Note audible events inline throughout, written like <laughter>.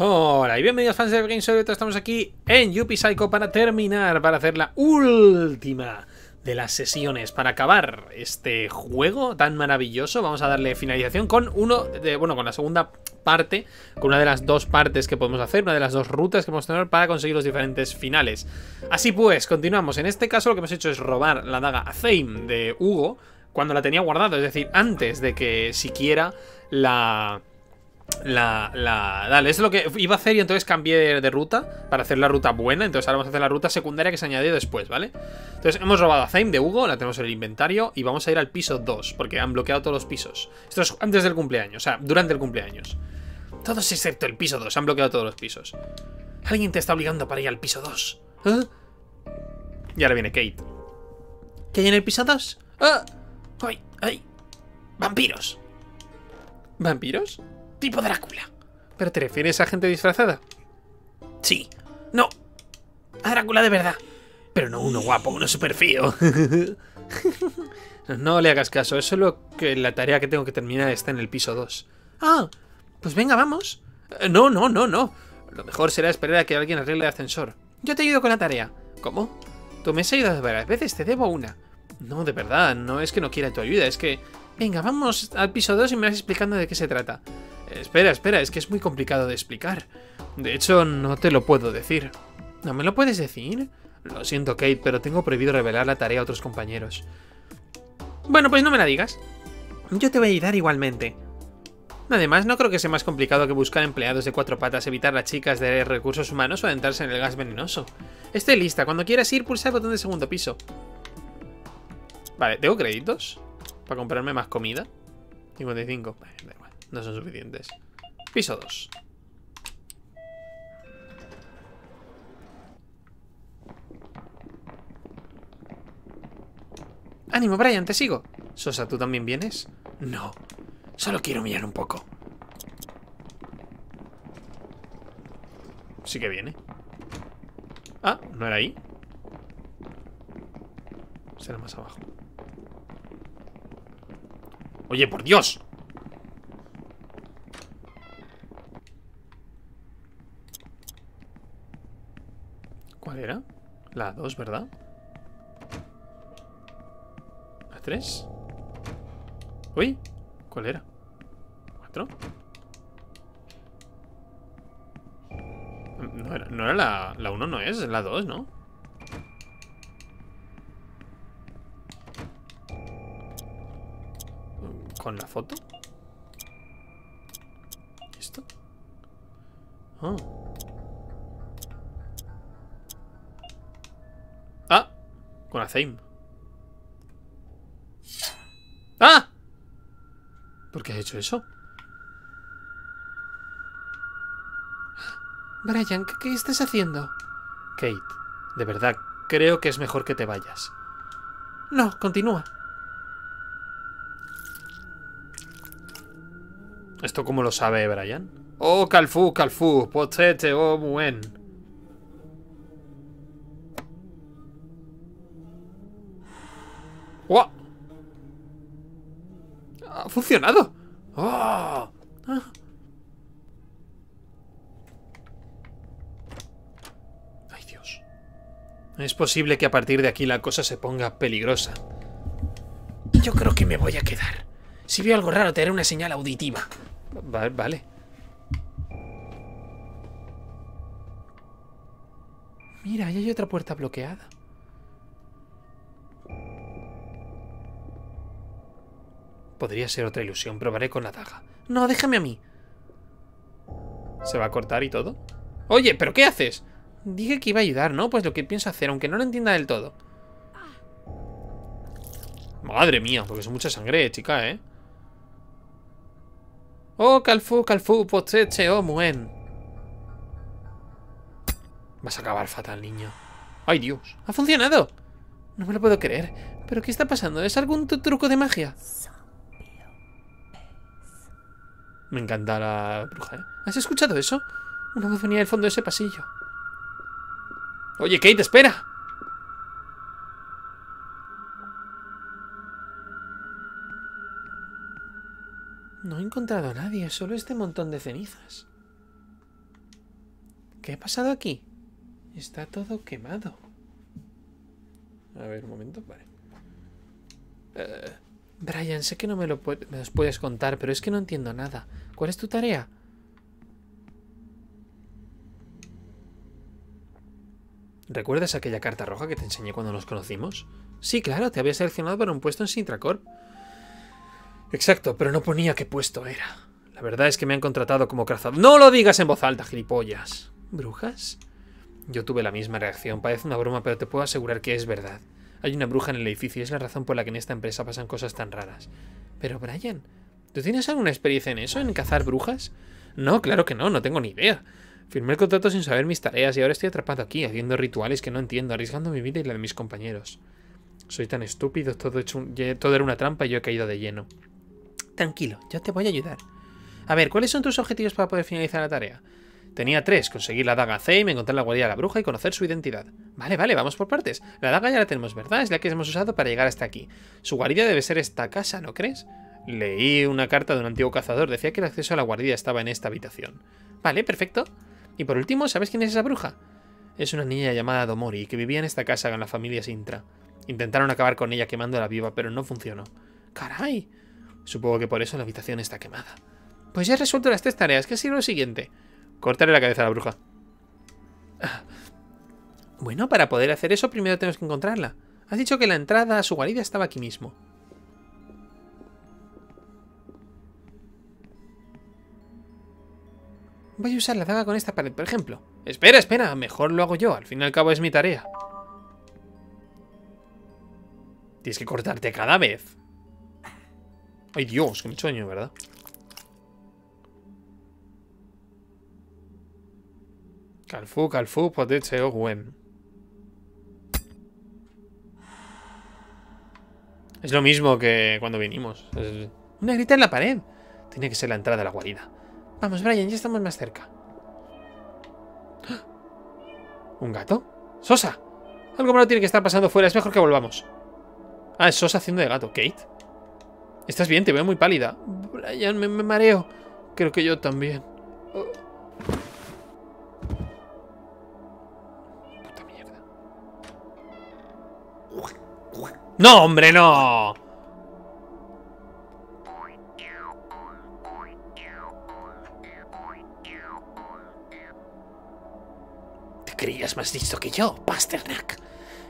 Hola y bienvenidos fans de Game Sobre. Estamos aquí en Yuppie Psycho para terminar, para hacer la última de las sesiones, para acabar este juego tan maravilloso. Vamos a darle finalización con uno de, bueno, con la segunda parte, con una de las dos partes que podemos hacer, una de las dos rutas que podemos tener para conseguir los diferentes finales. Así pues, continuamos. En este caso lo que hemos hecho es robar la daga a Zame de Hugo cuando la tenía guardada, es decir, antes de que siquiera la la, la... Dale, es lo que iba a hacer y entonces cambié de, ruta para hacer la ruta buena. Entonces ahora vamos a hacer la ruta secundaria que se añadió después, ¿vale? Entonces hemos robado a Zame de Hugo, la tenemos en el inventario y vamos a ir al piso 2 porque han bloqueado todos los pisos. Esto es antes del cumpleaños, o sea, durante el cumpleaños. Todos excepto el piso 2, han bloqueado todos los pisos. Alguien te está obligando para ir al piso 2. ¿Eh? Y ahora viene Kate. ¿Qué hay en el piso 2? ¡Ah! ¡Ay! ¡Ay! ¡Vampiros! ¿Vampiros? Tipo Drácula. ¿Pero te refieres a gente disfrazada? Sí. No. A Drácula de verdad. Pero no uno guapo, uno súper fío. <laughs> no le hagas caso, es solo que la tarea que tengo que terminar está en el piso 2. Ah, pues venga, vamos. Eh, no, no, no, no. Lo mejor será esperar a que alguien arregle el ascensor. Yo te ayudo con la tarea. ¿Cómo? Tú me has ayudado varias veces, te debo una. No, de verdad, no es que no quiera tu ayuda, es que... Venga, vamos al piso 2 y me vas explicando de qué se trata. Espera, espera, es que es muy complicado de explicar. De hecho, no te lo puedo decir. ¿No me lo puedes decir? Lo siento, Kate, pero tengo prohibido revelar la tarea a otros compañeros. Bueno, pues no me la digas. Yo te voy a ayudar igualmente. Además, no creo que sea más complicado que buscar empleados de cuatro patas, evitar las chicas de recursos humanos o adentrarse en el gas venenoso. Estoy lista. Cuando quieras ir, pulsa el botón de segundo piso. Vale, ¿tengo créditos? Para comprarme más comida. 55. Vale. No son suficientes. Piso 2. ¡Ánimo, Brian! ¡Te sigo! Sosa, ¿tú también vienes? No. Solo quiero mirar un poco. Sí que viene. Ah, ¿no era ahí? Será más abajo. Oye, por Dios. ¿Cuál era? La 2, ¿verdad? ¿La 3? Uy, ¿cuál era? ¿4? No era, no era la, la 1, no es, es la 2, ¿no? ¿Con la foto? ¿Esto? Ah. Con Azame. ¡Ah! ¿Por qué has hecho eso? Brian, ¿qué, ¿qué, estás haciendo? Kate, de verdad, creo que es mejor que te vayas. No, continúa. ¿Esto cómo lo sabe Brian? Oh, Calfu, Calfu, potete, oh, buen. ¡Wow! ¡Ha funcionado! ¡Oh! ¡Ay, Dios! Es posible que a partir de aquí la cosa se ponga peligrosa. Yo creo que me voy a quedar. Si veo algo raro, te haré una señal auditiva. Vale. Mira, ahí hay otra puerta bloqueada. Podría ser otra ilusión. Probaré con la daga. No, déjame a mí. ¿Se va a cortar y todo? Oye, ¿pero qué haces? Dije que iba a ayudar, ¿no? Pues lo que pienso hacer, aunque no lo entienda del todo. Madre mía, porque es mucha sangre, chica, ¿eh? Oh, Calfu, Calfu, Pocheche, oh, muen. Vas a acabar fatal, niño. ¡Ay, Dios! ¡Ha funcionado! No me lo puedo creer. ¿Pero qué está pasando? ¿Es algún truco de magia? Me encanta la bruja, ¿eh? ¿Has escuchado eso? Una voz venía del fondo de ese pasillo. Oye, Kate, espera. No he encontrado a nadie, solo este montón de cenizas. ¿Qué ha pasado aquí? Está todo quemado. A ver, un momento. Vale. Eh, Brian, sé que no me lo, me los puedes contar, pero es que no entiendo nada. ¿Cuál es tu tarea? ¿Recuerdas aquella carta roja que te enseñé cuando nos conocimos? Sí, claro, te había seleccionado para un puesto en Sintracorp. Exacto, pero no ponía qué puesto era. La verdad es que me han contratado como cazador. ¡No lo digas en voz alta, gilipollas! ¿Brujas? Yo tuve la misma reacción. Parece una broma, pero te puedo asegurar que es verdad. Hay una bruja en el edificio y es la razón por la que en esta empresa pasan cosas tan raras. Pero, Brian, ¿tú tienes alguna experiencia en eso, en cazar brujas? No, claro que no, no tengo ni idea. Firmé el contrato sin saber mis tareas y ahora estoy atrapado aquí, haciendo rituales que no entiendo, arriesgando mi vida y la de mis compañeros. Soy tan estúpido, todo, hecho todo era una trampa y yo he caído de lleno. Tranquilo, yo te voy a ayudar. A ver, ¿cuáles son tus objetivos para poder finalizar la tarea? Tenía tres, conseguir la daga me encontrar la guardia de la bruja y conocer su identidad. Vale, vale, vamos por partes. La daga ya la tenemos, ¿verdad? Es la que hemos usado para llegar hasta aquí. Su guarida debe ser esta casa, ¿no crees? Leí una carta de un antiguo cazador, decía que el acceso a la guardia estaba en esta habitación. Vale, perfecto. Y por último, ¿sabes quién es esa bruja? Es una niña llamada Domori, que vivía en esta casa con la familia Sintra. Intentaron acabar con ella quemándola viva, pero no funcionó. ¡Caray! Supongo que por eso la habitación está quemada. Pues ya he resuelto las tres tareas. ¿Qué sido lo siguiente? Cortarle la cabeza a la bruja. <sighs> Bueno, para poder hacer eso primero tenemos que encontrarla. Has dicho que la entrada a su guarida estaba aquí mismo. Voy a usar la daga con esta pared, por ejemplo. Espera, espera, mejor lo hago yo. Al fin y al cabo es mi tarea. Tienes que cortarte cada vez. Ay, Dios, que me sueño, ¿verdad? Calfu, Calfu, potete o Gwen. Es lo mismo que cuando vinimos. Una grita en la pared. Tiene que ser la entrada de la guarida. Vamos, Brian, ya estamos más cerca. <gasps> ¿Un gato? ¡Sosa! Algo malo tiene que estar pasando fuera. Es mejor que volvamos. Ah, es Sosa haciendo de gato. ¿Kate? ¿Estás bien? Te veo muy pálida. Brian, me, mareo. Creo que yo también. ¡No, hombre, no! creías más listo que yo, Pasternak.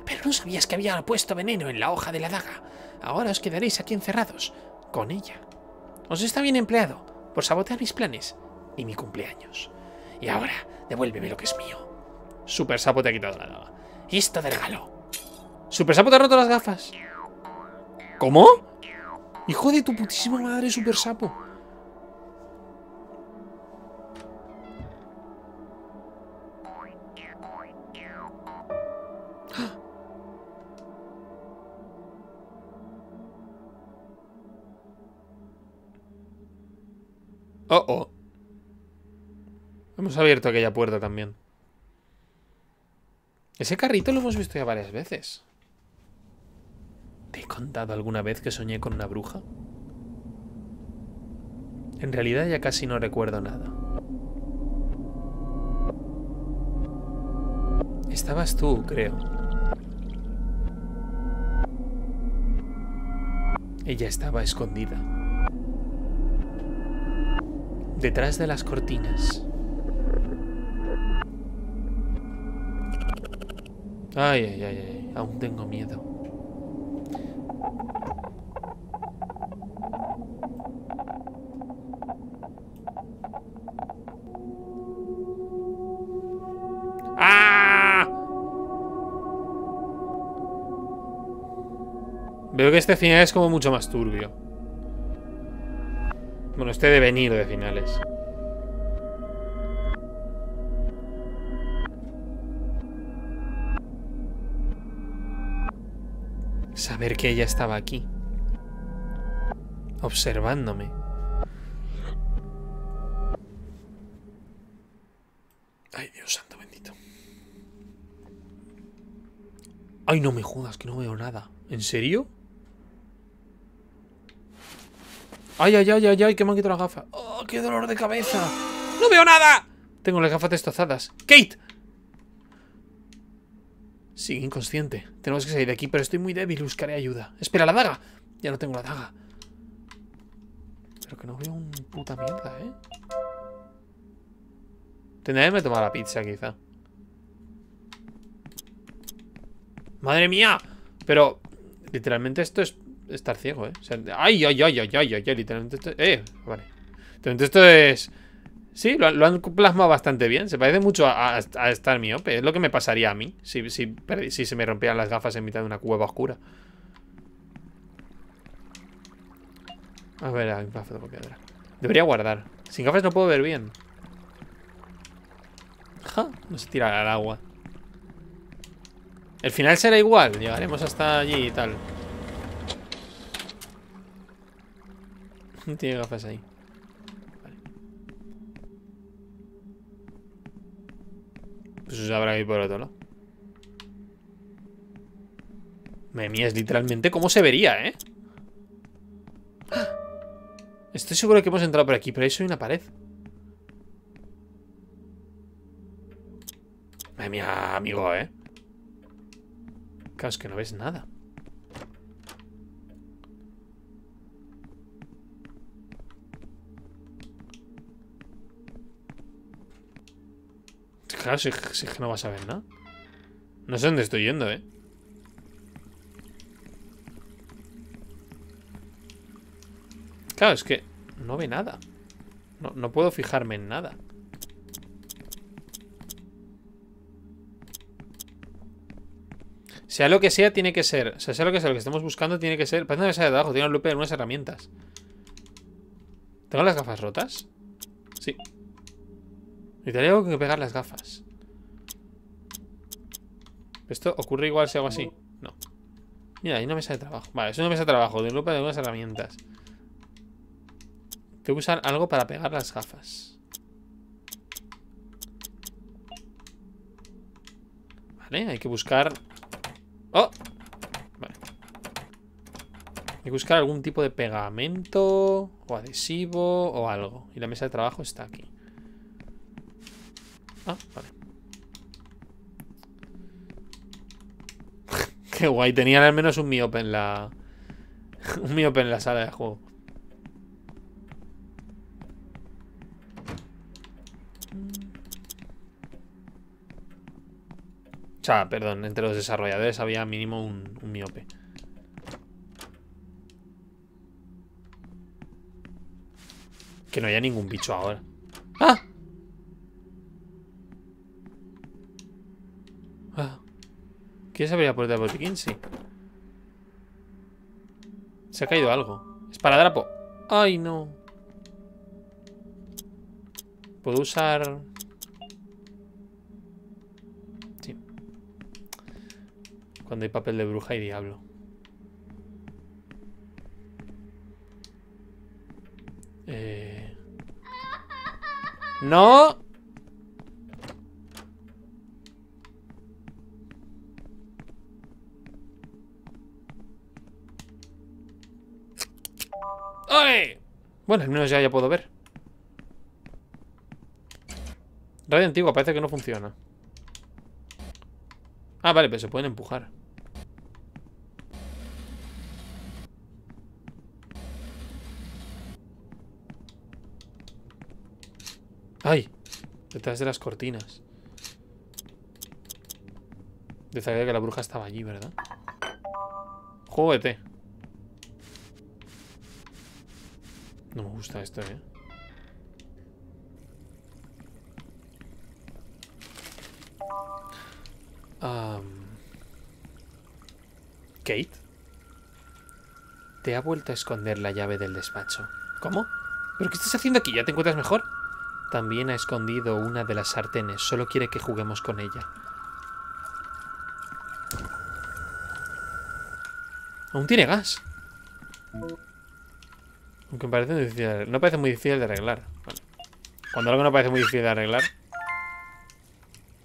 Pero no sabías que había puesto veneno en la hoja de la daga. Ahora os quedaréis aquí encerrados, con ella. Os está bien empleado, por sabotear mis planes y mi cumpleaños. Y ahora, devuélveme lo que es mío. Super Sapo te ha quitado la daga. Y esto de regalo. Super Sapo te ha roto las gafas. ¿Cómo? Hijo de tu putísima madre, Super Sapo. <gasps> Oh, oh. Hemos abierto aquella puerta también. Ese carrito lo hemos visto ya varias veces. ¿Te he contado alguna vez que soñé con una bruja? En realidad ya casi no recuerdo nada. Estabas tú, creo. Ella estaba escondida detrás de las cortinas. Ay, ay, ay, ay, aún tengo miedo. Este final es como mucho más turbio. Bueno, este debe venir de finales. Saber que ella estaba aquí. Observándome. Ay, Dios santo bendito. Ay, no me jodas, que no veo nada. ¿En serio? Ay, ay, ay, ay, ay, que me han quitado la gafa. ¡Oh, qué dolor de cabeza! ¡No veo nada! Tengo las gafas destrozadas. ¡Kate! Sigue inconsciente. Tenemos que salir de aquí, pero estoy muy débil. Buscaré ayuda. ¡Espera, la daga! Ya no tengo la daga. Pero que no veo un puta mierda, ¿eh? Tendré que tomado la pizza, quizá. ¡Madre mía! Pero, literalmente esto es estar ciego, ¿eh? Sea, ¡Ay, ay, ay, ay, ay, ay! Literalmente esto... ¡Eh! Vale. Literalmente esto es... Sí, lo, han plasmado bastante bien. Se parece mucho a, estar miope. Es lo que me pasaría a mí si, si, si se me rompieran las gafas en mitad de una cueva oscura. A ver, hay un de piedra. Debería guardar. Sin gafas no puedo ver bien. Ja, no se tira al agua. El final será igual. Llegaremos hasta allí y tal. No <laughs> tiene gafas ahí. Pues eso habrá que ir por otro lado. Madre mía, es literalmente cómo se vería, ¿eh? <gasps> Estoy seguro que hemos entrado por aquí, pero ahí soy una pared. Madre mía, amigo, ¿eh? Claro, es que no ves nada. Claro, si, es que no vas a ver nada. No sé dónde estoy yendo, ¿eh? Claro, es que no ve nada. No, no puedo fijarme en nada. Sea lo que sea, tiene que ser. O sea, sea lo que sea, lo que estemos buscando, tiene que ser. Parece una mesa de abajo, tiene un lupe de unas herramientas. ¿Tengo las gafas rotas? Sí. Necesitaría algo que pegar las gafas. ¿Esto ocurre igual si hago así? No. Mira, hay una mesa de trabajo. Vale, es una mesa de trabajo, de un lupe de unas herramientas. Tengo que usar algo para pegar las gafas. Vale, hay que buscar... ¡Oh! Vale. Hay que buscar algún tipo de pegamento o adhesivo o algo. Y la mesa de trabajo está aquí. Ah. <laughs> Qué guay, tenían al menos un miope en la... <laughs> un miope en la sala de juego. O sea, perdón, entre los desarrolladores había mínimo un, miope. Que no haya ningún bicho ahora. ¡Ah! ¡Ah! ¿Quieres abrir la puerta de botiquín? Sí. Se ha caído algo. Esparadrapo. ¡Ay, no! Puedo usar... Cuando hay papel de bruja y diablo. Eh... ¡No! Bueno, al menos ya, ya puedo ver. Radio antigua, parece que no funciona. Ah, vale, pero se pueden empujar. ¡Ay! Detrás de las cortinas. De sabía que la bruja estaba allí, ¿verdad? Juguete. No me gusta esto, ¿eh? ¿Kate? Te ha vuelto a esconder la llave del despacho. ¿Cómo? ¿Pero qué estás haciendo aquí? ¿Ya te encuentras mejor? También ha escondido una de las sartenes. Solo quiere que juguemos con ella. Aún tiene gas. Aunque parece muy difícil No parece muy difícil de arreglar. Cuando algo no parece muy difícil de arreglar...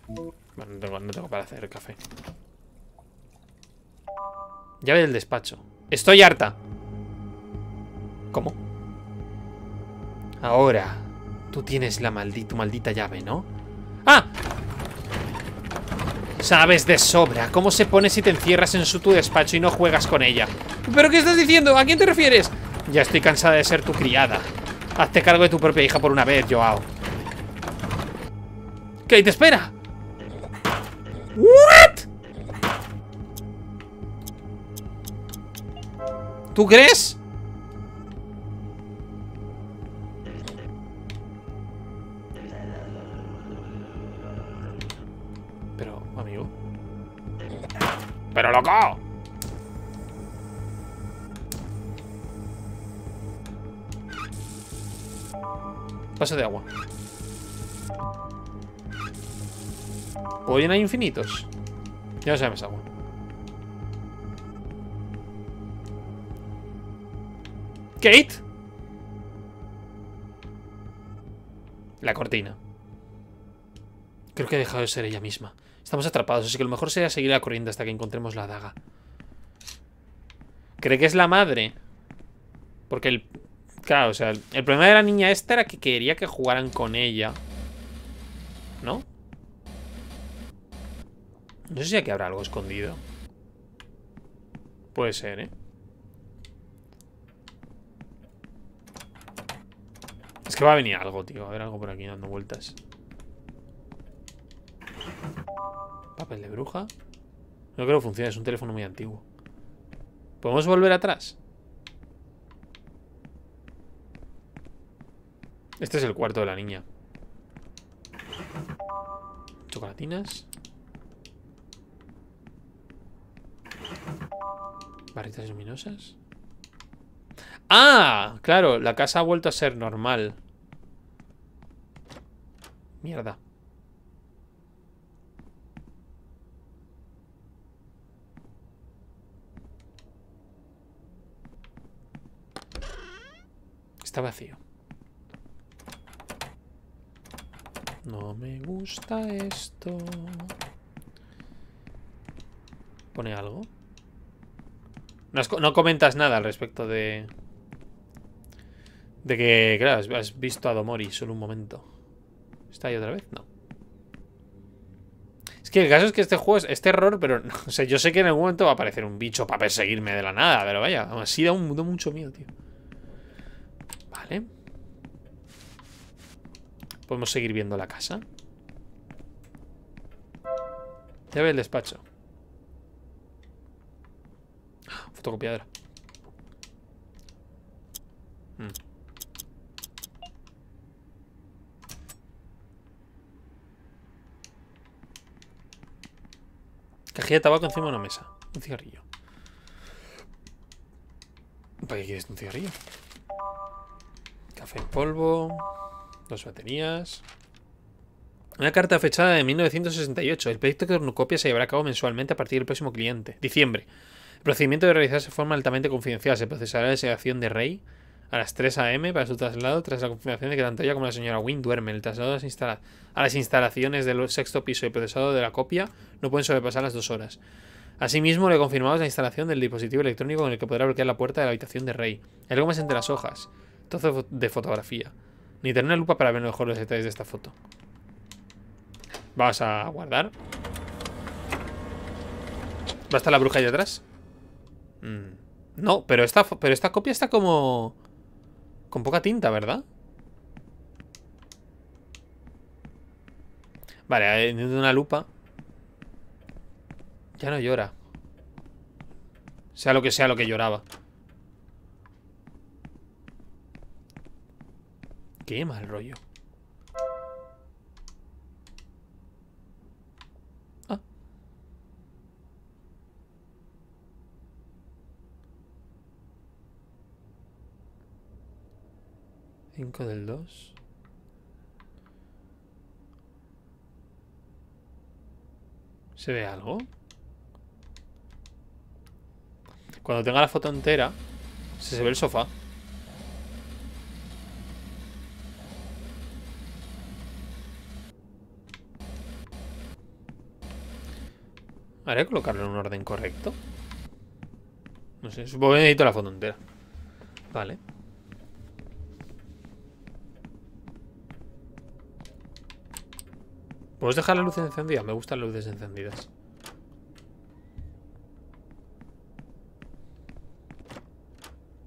Bueno, no tengo, no tengo para hacer café. Llave del despacho. Estoy harta. ¿Cómo? Ahora. Tú tienes la maldita, tu maldita llave, ¿no? ¡Ah! Sabes de sobra cómo se pone si te encierras en su tu despacho y no juegas con ella. ¿Pero qué estás diciendo? ¿A quién te refieres? Ya estoy cansada de ser tu criada. Hazte cargo de tu propia hija por una vez, Joao. Kate, espera. ¿What? ¿Tú crees? Paso de agua. ¿Puedo llenar infinitos? Ya no sabemos agua. ¿Kate? La cortina. Creo que ha dejado de ser ella misma. Estamos atrapados, así que lo mejor sería seguir la corriente hasta que encontremos la daga. ¿Cree que es la madre? Porque el... Claro, o sea, el problema de la niña esta era que quería que jugaran con ella. ¿No? No sé si aquí habrá algo escondido. Puede ser, ¿eh? Es que va a venir algo, tío. Va a haber algo por aquí dando vueltas. Papel de bruja. No creo que funcione, es un teléfono muy antiguo. ¿Podemos volver atrás? Este es el cuarto de la niña. Chocolatinas. Barritas luminosas. ¡Ah! Claro, la casa ha vuelto a ser normal. Mierda. Está vacío. No me gusta esto. ¿Pone algo? No, comentas nada al respecto de... De que, claro, has visto a Domori solo un momento. ¿Está ahí otra vez? No. Es que el caso es que este juego es, este error, pero... o sea, yo sé que en algún momento va a aparecer un bicho para perseguirme de la nada, pero vaya, así da, un, da mucho miedo, tío. Vale. Podemos seguir viendo la casa. Ya ve el despacho. Fotocopiadora. Mm. Cajilla de tabaco encima de una mesa. Un cigarrillo. ¿Para qué quieres un cigarrillo? Café en polvo. Dos baterías. Una carta fechada de 1968. El proyecto de copia se llevará a cabo mensualmente a partir del próximo cliente. Diciembre. El procedimiento de realizarse de forma altamente confidencial. Se procesará la designación de Rey a las 3 a.m. para su traslado tras la confirmación de que tanto ella como la señora Wynne duermen. El traslado a las, instalaciones del sexto piso y procesado de la copia no pueden sobrepasar las dos horas. Asimismo, le confirmamos la instalación del dispositivo electrónico con el que podrá bloquear la puerta de la habitación de Rey. Hay algo más entre las hojas. Trozo de fotografía. Ni tener una lupa para ver mejor los detalles de esta foto. Vamos a guardar. ¿Va a estar la bruja ahí atrás? Mm. No, pero esta, pero esta copia está como... Con poca tinta, ¿verdad? Vale, una lupa. Ya no llora. Sea lo que sea lo que lloraba. Qué mal rollo. 5 del 2. ¿Se ve algo? Cuando tenga la foto entera, se, se ve el sofá. ¿Haré colocarlo en un orden correcto? No sé, supongo que necesito la foto entera. Vale. ¿Puedes dejar la luz encendida? Me gustan las luces encendidas.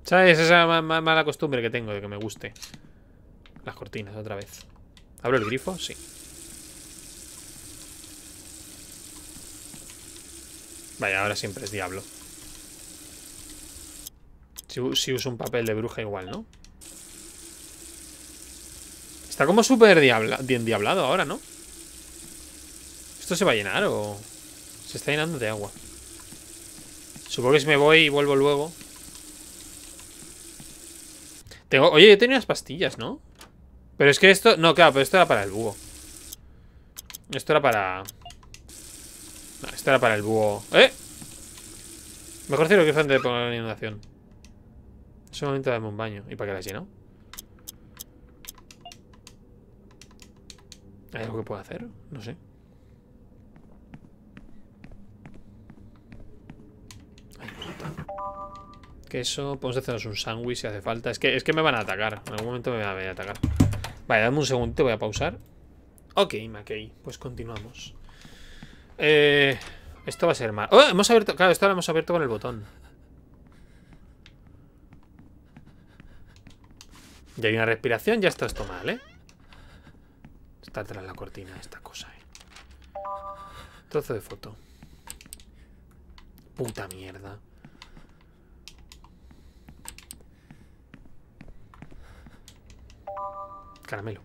¿Sabes? Esa mala costumbre que tengo de que me guste. Las cortinas, otra vez. ¿Abro el grifo? Sí. Ahora siempre es diablo. Si, uso un papel de bruja igual, ¿no? Está como súper endiablado ahora, ¿no? ¿Esto se va a llenar o...? Se está llenando de agua. Supongo que si me voy y vuelvo luego... Tengo... Oye, yo tenía unas pastillas, ¿no? Pero es que esto... No, claro, pero esto era para el búho. Esto era para... No, esto era para el búho. ¡Eh! Mejor cierro que antes de poner la inundación. Es un momento de darme un baño. ¿Y para qué la lleno? ¿Hay algo que pueda hacer? No sé. Queso, podemos hacernos un sándwich si hace falta. Es que, es que me van a atacar. En algún momento me van a atacar. Vale, dame un segundo, voy a pausar. Ok, McKay, pues continuamos. Eh, esto va a ser mal. ¡Oh! Hemos abierto. Claro, esto lo hemos abierto con el botón. Ya hay una respiración, ya está esto mal, ¿eh? Está tras la cortina esta cosa, ¿eh? Trozo de foto. Puta mierda. Caramelo.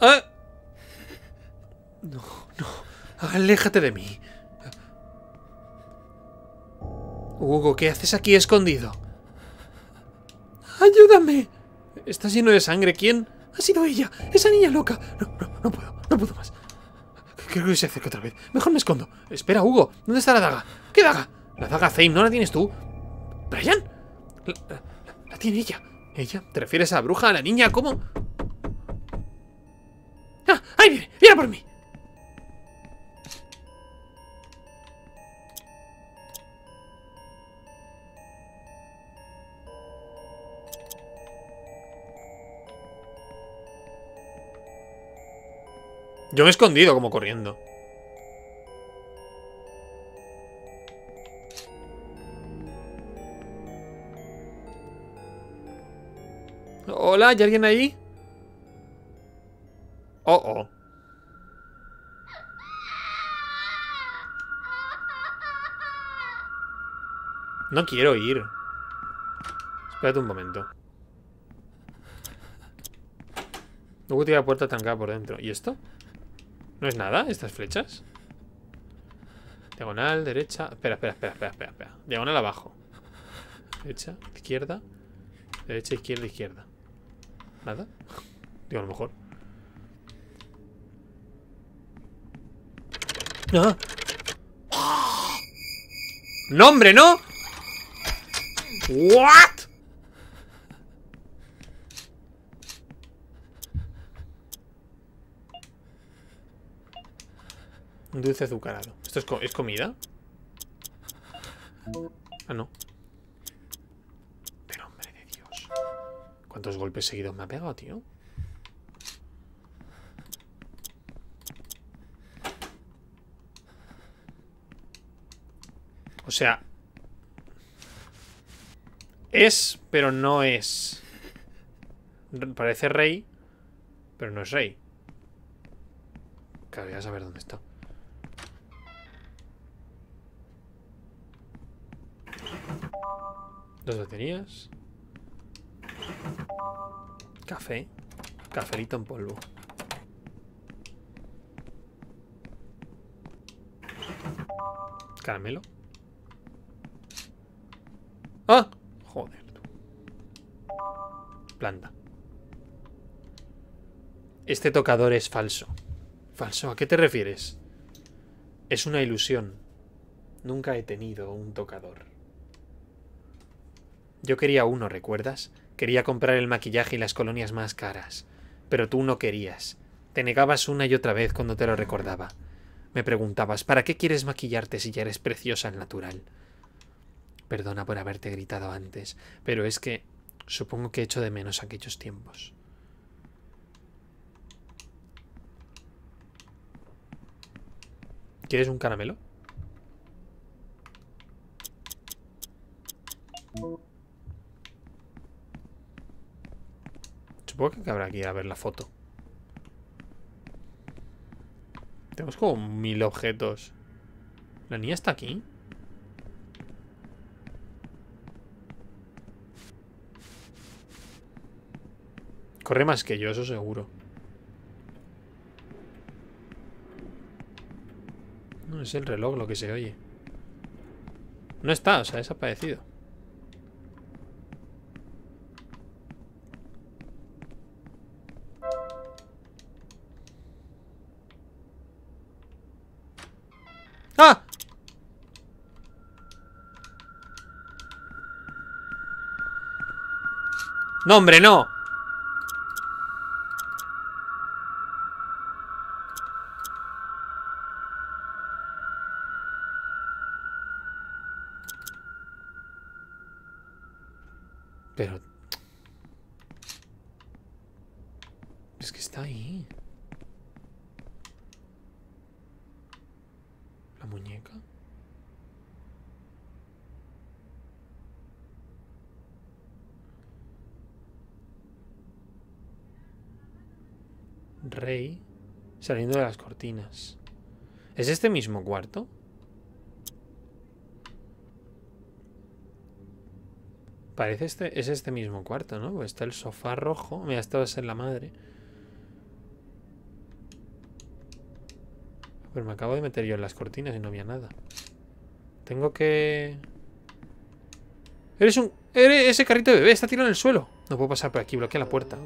¡Ah! No, no. Aléjate de mí. Hugo, ¿qué haces aquí escondido? ¡Ayúdame! Estás lleno de sangre. ¿Quién? Ha sido ella. Esa niña loca. No, no, no puedo. No puedo más. Creo que se acerca otra vez. Mejor me escondo. Espera, Hugo. ¿Dónde está la daga? ¿Qué daga? La daga Zane, ¿no la tienes tú? ¿Brian? La, tiene ella. ¿Ella? ¿Te refieres a la bruja, a la niña? ¿Cómo? ¡Ah! ¡Ahí viene! ¡Viene por mí! Yo me he escondido como corriendo. Hola, ¿hay alguien ahí? Oh, oh. No quiero ir. Espérate un momento. Luego tiene la puerta trancada por dentro. ¿Y esto? ¿No es nada estas flechas? Diagonal, derecha... Espera, espera, espera, espera, espera. Diagonal abajo. Derecha, izquierda. Derecha, izquierda, izquierda. ¿Nada? Digo, a lo mejor. ¡No! ¡No, hombre, no! ¿What? Un dulce azucarado. ¿Esto es, es comida? Ah, no. ¿Cuántos golpes seguidos me ha pegado, tío? O sea... Es, pero no es. Parece rey, pero no es rey. Claro, saber dónde está. Dos baterías. Café. Cafelito en polvo. Caramelo. ¡Ah! Joder. Planta. Este tocador es falso. ¿Falso? ¿A qué te refieres? Es una ilusión. Nunca he tenido un tocador. Yo quería uno, ¿recuerdas? Quería comprar el maquillaje y las colonias más caras. Pero tú no querías. Te negabas una y otra vez cuando te lo recordaba. Me preguntabas, ¿para qué quieres maquillarte si ya eres preciosa al natural? Perdona por haberte gritado antes, pero es que supongo que echo de menos aquellos tiempos. ¿Quieres un caramelo? Supongo que habrá aquí a ver la foto. Tenemos como mil objetos. ¿La niña está aquí? Corre más que yo, eso seguro. No, es el reloj lo que se oye. No está, o sea, desaparecido. ¡Ah! No, hombre, no. Cortinas. ¿Es este mismo cuarto? Parece este, es este mismo cuarto, ¿no? Pues está el sofá rojo. Mira, esto va a ser la madre. Pero me acabo de meter yo en las cortinas y no había nada. Tengo que... ¡Eres un... ¡Eres ese carrito de bebé! Está tirado en el suelo. No puedo pasar por aquí. Bloquea la puerta.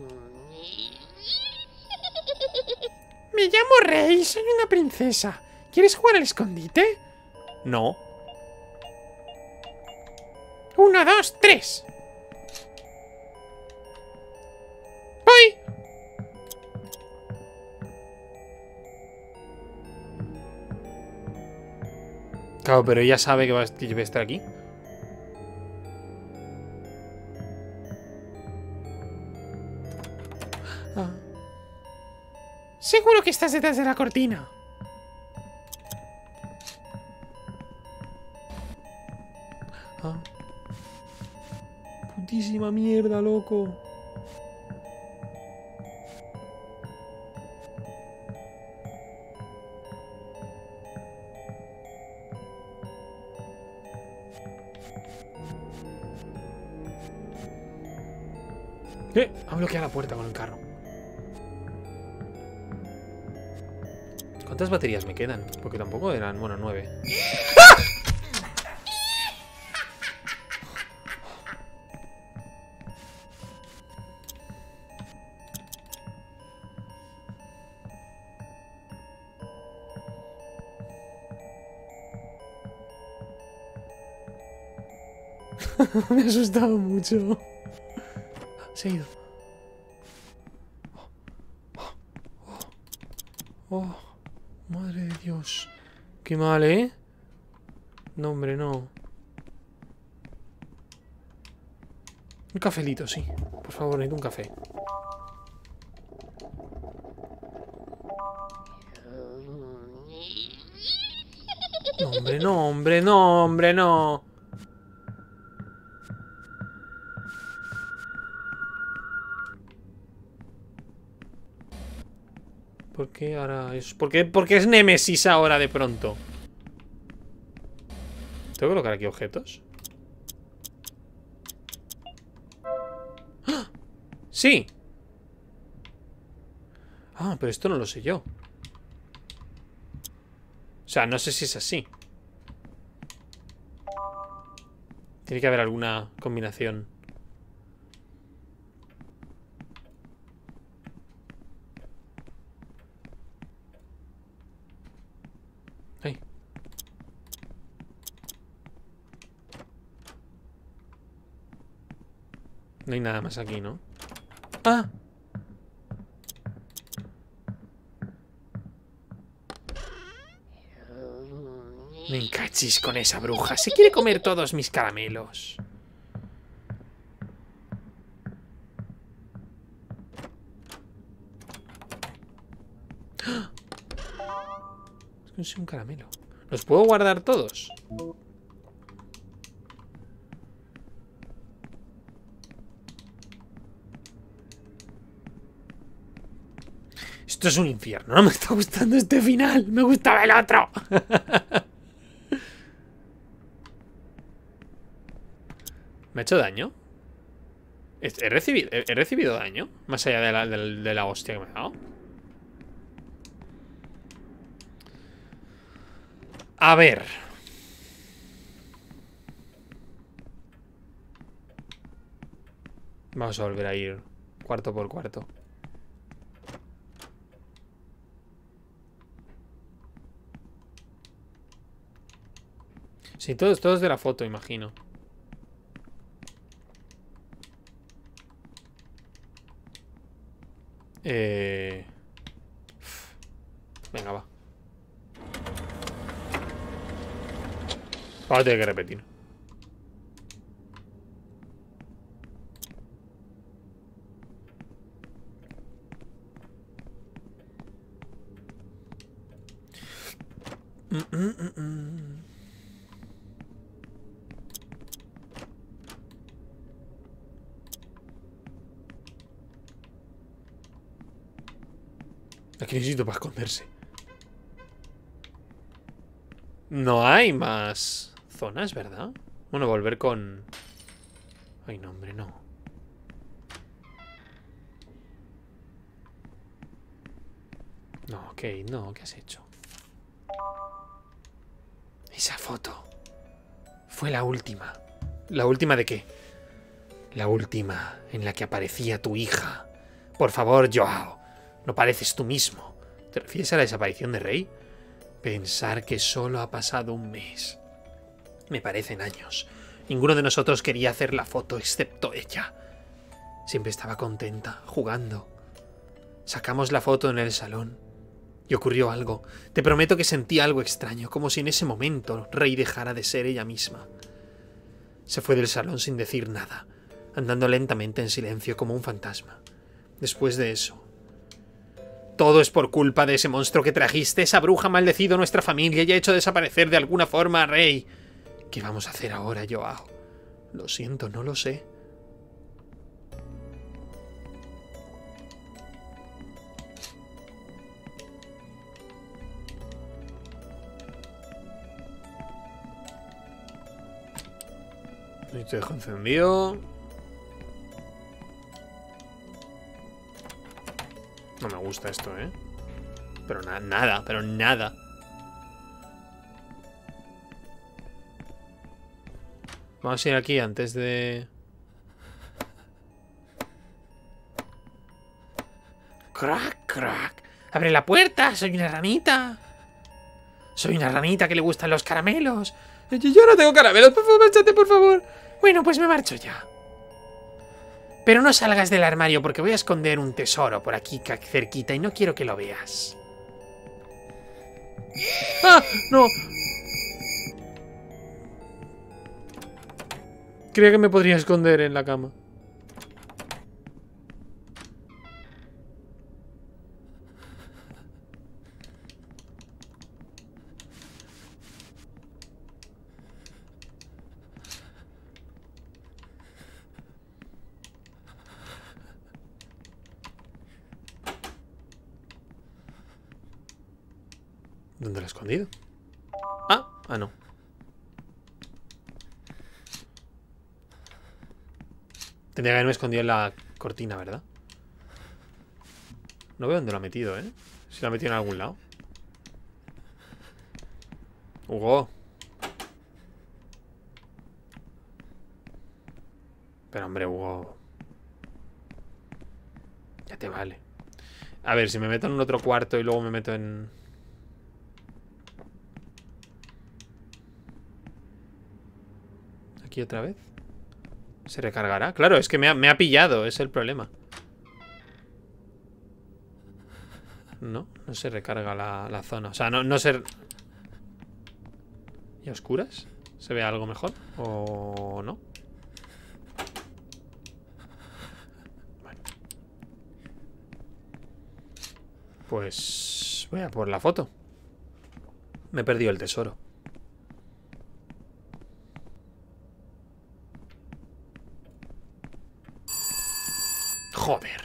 Me llamo Rey. Soy una princesa. ¿Quieres jugar al escondite? No. Uno, dos, tres. Voy. Claro, pero ella sabe que, va, que yo voy a estar aquí. Estás detrás de la cortina. Ah. Putísima mierda, loco. ¡Eh! Ha bloqueado la puerta con el carro. ¿Cuántas baterías me quedan? Porque tampoco eran, bueno, nueve. <laughs> me ha asustado mucho. Se ha ido. Oh, madre de Dios. Qué mal, ¿eh? No, hombre, no. Un cafelito, sí. Por favor, necesito un café. No, hombre, no, hombre, no, hombre, no. ¿Por qué ahora es...? ¿Por qué, ¿Por qué es Nemesis ahora de pronto? ¿Tengo que colocar aquí objetos? ¡Ah! ¡Sí! Ah, pero esto no lo sé yo. O sea, no sé si es así. Tiene que haber alguna combinación. Más aquí, ¿no? ¡Ah! Me encachis con esa bruja. Se quiere comer todos mis caramelos. ¡Ah! Es un caramelo. ¿Los puedo guardar todos? Esto es un infierno. No me está gustando este final. Me gustaba el otro. <laughs> ¿Me ha hecho daño? ¿He recibido, he recibido daño? Más allá de la, de la hostia que me ha dado. A ver. Vamos a volver a ir cuarto por cuarto. Sí, todos, todos de la foto, imagino. Eh... Venga, va. Vamos a tener que repetir. Mm, necesito para esconderse. No hay más zonas, ¿verdad? Bueno, volver con... Ay, no, hombre, no. No, ok, no, ¿qué has hecho? Esa foto. Fue la última. ¿La última de qué? La última en la que aparecía tu hija. Por favor, Joao. No pareces tú mismo. ¿Te refieres a la desaparición de Rey? Pensar que solo ha pasado un mes. Me parecen años. Ninguno de nosotros quería hacer la foto excepto ella. Siempre estaba contenta, jugando. Sacamos la foto en el salón. Y ocurrió algo. Te prometo que sentí algo extraño, como si en ese momento Rey dejara de ser ella misma. Se fue del salón sin decir nada, andando lentamente en silencio como un fantasma. Después de eso, todo es por culpa de ese monstruo que trajiste. Esa bruja ha maldecido nuestra familia y ha hecho desaparecer de alguna forma a Rey. ¿Qué vamos a hacer ahora, Joao? Lo siento, no lo sé. te dejo encendido. No me gusta esto, ¿eh? Pero nada, pero nada. Vamos a ir aquí antes de... Crack, crack. ¡Abre la puerta! ¡Soy una ranita! Soy una ranita que le gustan los caramelos. Yo no tengo caramelos. Por favor, márchate, por favor. Bueno, pues me marcho ya. Pero no salgas del armario porque voy a esconder un tesoro por aquí cerquita y no quiero que lo veas. ¡Ah! ¡No! Creía que me podría esconder en la cama. ¿Dónde lo he escondido? Ah, ah no. Tendría que haberme escondido en la cortina, ¿verdad? No veo dónde lo ha metido, ¿eh? Si lo ha metido en algún lado. Hugo. Pero hombre, Hugo. Ya te vale. A ver, si me meto en un otro cuarto y luego me meto en... Otra vez. ¿Se recargará? Claro, es que me ha, pillado, es el problema. No, no se recarga la, zona. O sea, no, no se... ¿Y a oscuras? ¿Se ve algo mejor? ¿O no? Bueno. Pues voy a por la foto. Me he perdido el tesoro. Joder.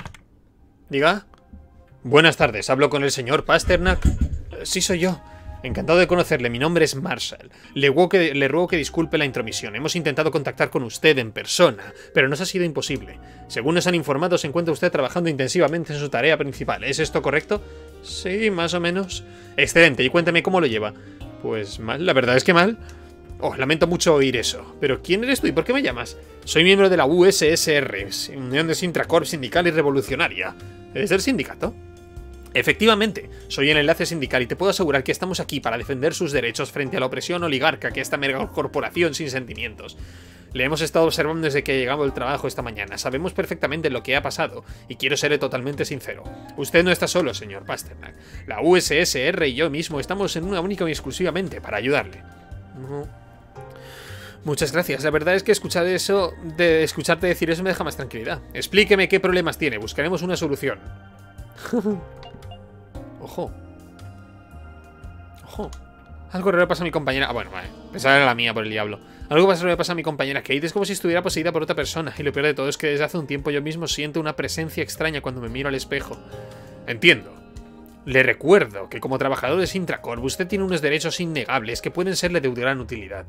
Diga. Buenas tardes, hablo con el señor Pasternak. Sí, soy yo. Encantado de conocerle, mi nombre es Marshall. Le ruego, que, le ruego que disculpe la intromisión. Hemos intentado contactar con usted en persona, pero nos ha sido imposible. Según nos han informado, se encuentra usted trabajando intensivamente en su tarea principal. ¿Es esto correcto? Sí, más o menos. Excelente, y cuéntame cómo lo lleva. Pues mal, la verdad es que mal. Oh, lamento mucho oír eso. Pero ¿quién eres tú y por qué me llamas? Soy miembro de la USSR, Unión de Sintracorp Sindical y Revolucionaria. ¿Eres del sindicato? Efectivamente, soy el enlace sindical y te puedo asegurar que estamos aquí para defender sus derechos frente a la opresión oligarca que esta mega corporación sin sentimientos. Le hemos estado observando desde que ha llegado el trabajo esta mañana. Sabemos perfectamente lo que ha pasado y quiero serle totalmente sincero. Usted no está solo, señor Pasternak. La USSR y yo mismo estamos en una única y exclusivamente para ayudarle. No. Muchas gracias. La verdad es que escuchar eso, de escucharte decir eso me deja más tranquilidad. Explíqueme qué problemas tiene. Buscaremos una solución. <laughs> Ojo. Ojo. Algo raro pasa a mi compañera. Ah, bueno, vale. Pensaba era la mía por el diablo. Algo raro pasa a mi compañera Kate. Es como si estuviera poseída por otra persona. Y lo peor de todo es que desde hace un tiempo yo mismo siento una presencia extraña cuando me miro al espejo. Entiendo. Le recuerdo que como trabajador de Sintracorp usted tiene unos derechos innegables que pueden serle de gran utilidad.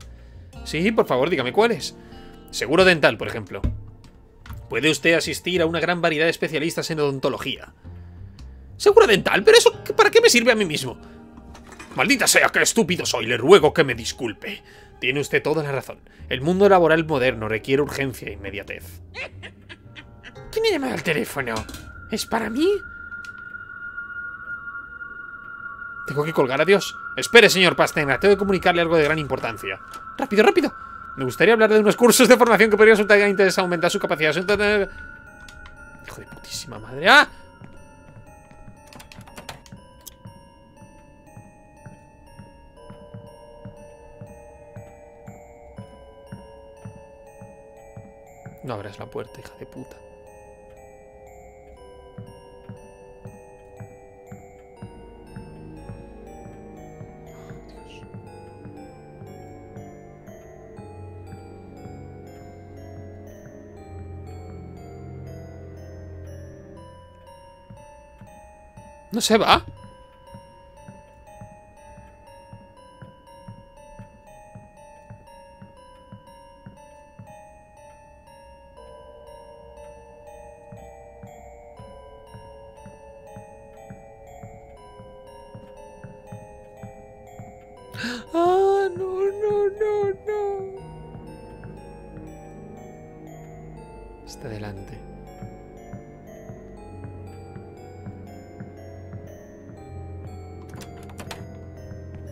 Sí, por favor, dígame cuáles. Seguro dental, por ejemplo. Puede usted asistir a una gran variedad de especialistas en odontología. Seguro dental, pero eso ¿para qué me sirve a mí mismo? Maldita sea, qué estúpido soy, le ruego que me disculpe. Tiene usted toda la razón. El mundo laboral moderno requiere urgencia e inmediatez. ¿Quién ha llamado al teléfono? ¿Es para mí? Tengo que colgar, adiós. Espere, señor Pastena, tengo que comunicarle algo de gran importancia. Rápido, rápido. Me gustaría hablar de unos cursos de formación que podrían resultar interés aumentar su capacidad. Hijo de putísima madre. ¡Ah! No abras la puerta, hija de puta. ¿No se va? Ah, no, no, no, no. Está delante.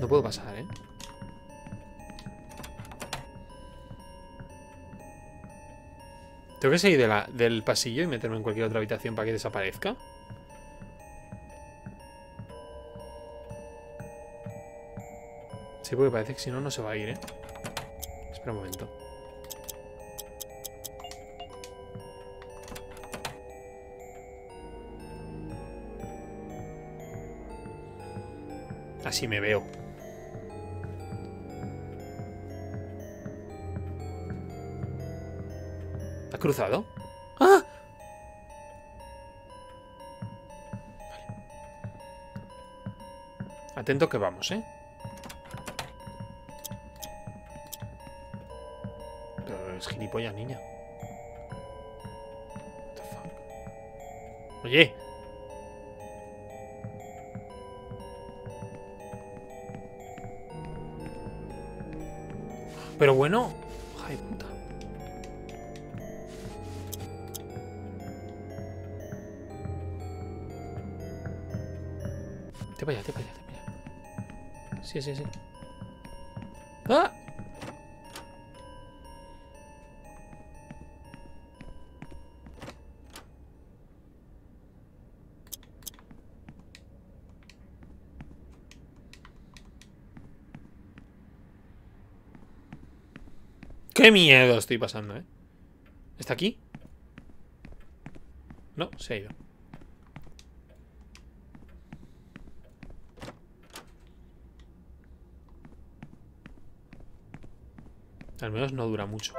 No puedo pasar, ¿eh? Tengo que salir del pasillo y meterme en cualquier otra habitación para que desaparezca. Sí, porque parece que si no, no se va a ir, ¿eh? Espera un momento. Así me veo. ¿Ha cruzado? ¡Ah! Vale. Atento que vamos, ¿eh? Pero es gilipollas, niña. What the fuck? Oye. Pero bueno. Te vaya, te vaya, te vaya. Sí, sí, sí. ¡Ah! ¡Qué miedo estoy pasando, eh! ¿Está aquí? No, se ha ido. Al menos no dura mucho.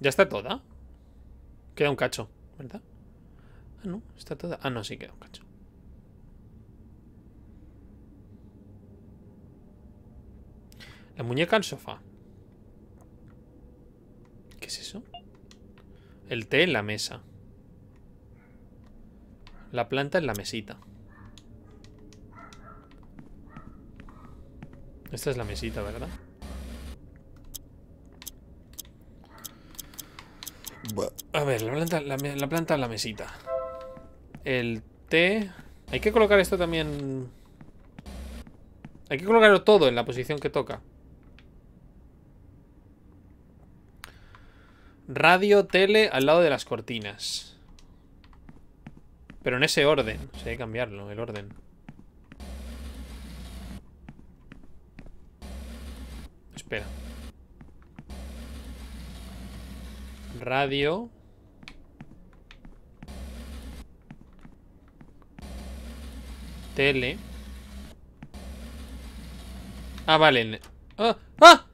¿Ya está toda? Queda un cacho, ¿verdad? Ah, no, está toda. Ah, no, sí, queda un cacho. La muñeca al sofá. ¿Qué es eso? El té en la mesa. La planta en la mesita. Esta es la mesita, ¿verdad? A ver, la planta, la, la planta la mesita. El té... Hay que colocar esto también... Hay que colocarlo todo en la posición que toca. Radio, tele, al lado de las cortinas. Pero en ese orden. O sea, hay que cambiarlo, el orden. Radio. Tele. Ah, vale. ¡Ah! ¡Ah!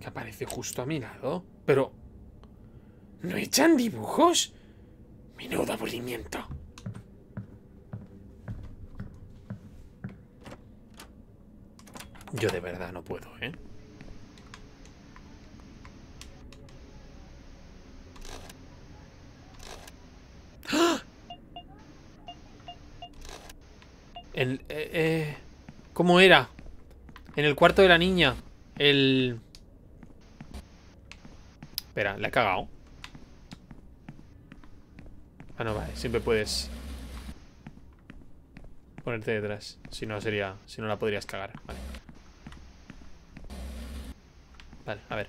Que aparece justo a mi lado. Pero... ¿No echan dibujos? Menudo aburrimiento. Yo de verdad no puedo, ¿eh? ¡Ah! Eh, eh, ¿Cómo era? En el cuarto de la niña. El... Espera, la he cagado. Ah, no, vale. Siempre puedes... Ponerte detrás. Si no sería... Si no la podrías cagar. Vale. Vale, a ver.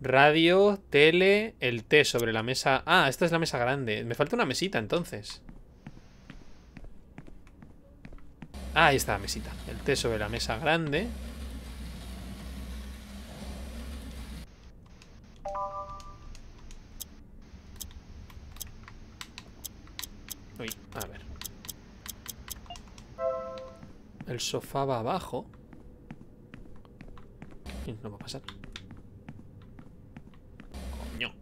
Radio, tele, el té sobre la mesa... Ah, esta es la mesa grande. Me falta una mesita, entonces. Ah, ahí está la mesita. El té sobre la mesa grande. Uy, a ver. El sofá va abajo. No va a pasar. Coño.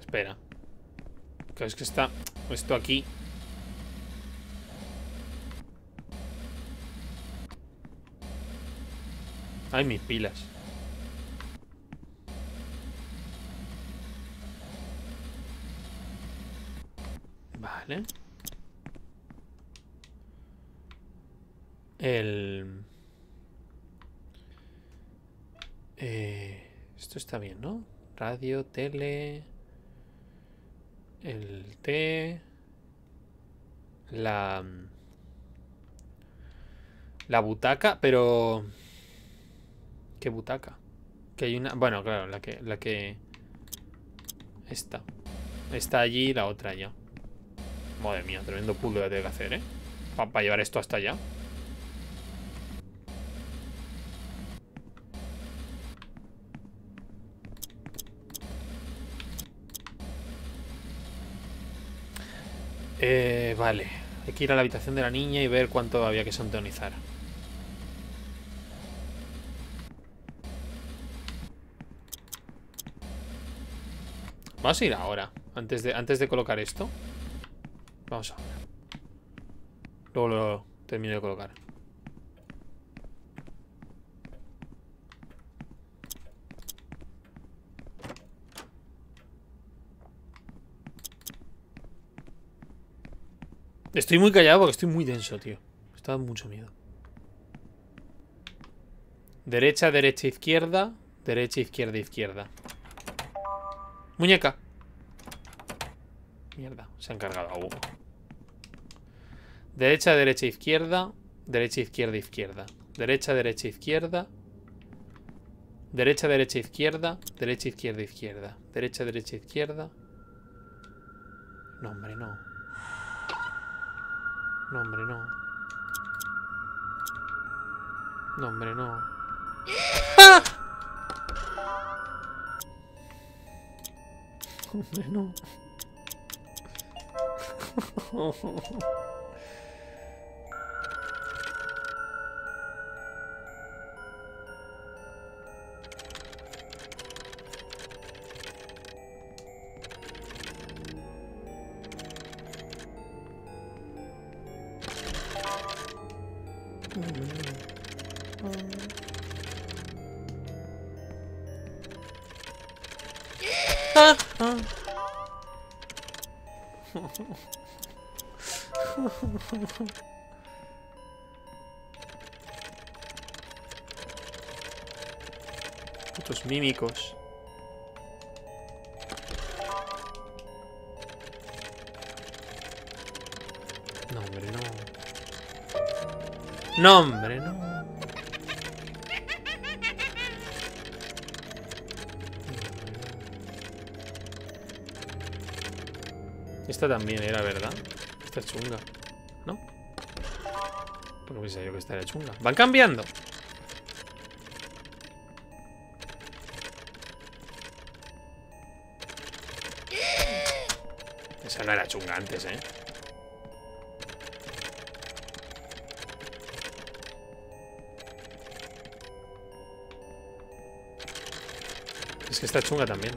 Espera. Claro, es que está esto aquí. Hay mis pilas. El... Eh, esto está bien, ¿no? Radio, tele... El T... La... La butaca, pero... ¿Qué butaca? Que hay una... Bueno, claro, la que... La que... Está allí la otra allá. Madre mía, tremendo puzzle que tengo que hacer, ¿eh? Para llevar esto hasta allá. Eh, vale. Hay que ir a la habitación de la niña y ver cuánto había que sintonizar. Vamos a ir ahora. Antes de, antes de colocar esto. Vamos a ver. Luego lo termino de colocar. Estoy muy callado porque estoy muy denso, tío. Me está dando mucho miedo. Derecha, derecha, izquierda. Derecha, izquierda, izquierda. Muñeca. Mierda, se han cargado a Hugo. Derecha, derecha, izquierda. Derecha, izquierda, izquierda. Derecha, derecha, izquierda. Derecha, derecha, izquierda. Derecha, izquierda, izquierda. Derecha, derecha, izquierda. No, hombre, no. No, hombre, no. No, hombre, no. ¡Ah! <laughs> Hombre, no. フフフフ。<laughs> Putos mímicos. No, hombre, no. No, hombre, no. Esta también era, ¿verdad? Esta es chunga. ¿No? Porque pensaba yo que esta era chunga. ¡Van cambiando! Esa no era chunga antes, ¿eh? Es que está chunga también.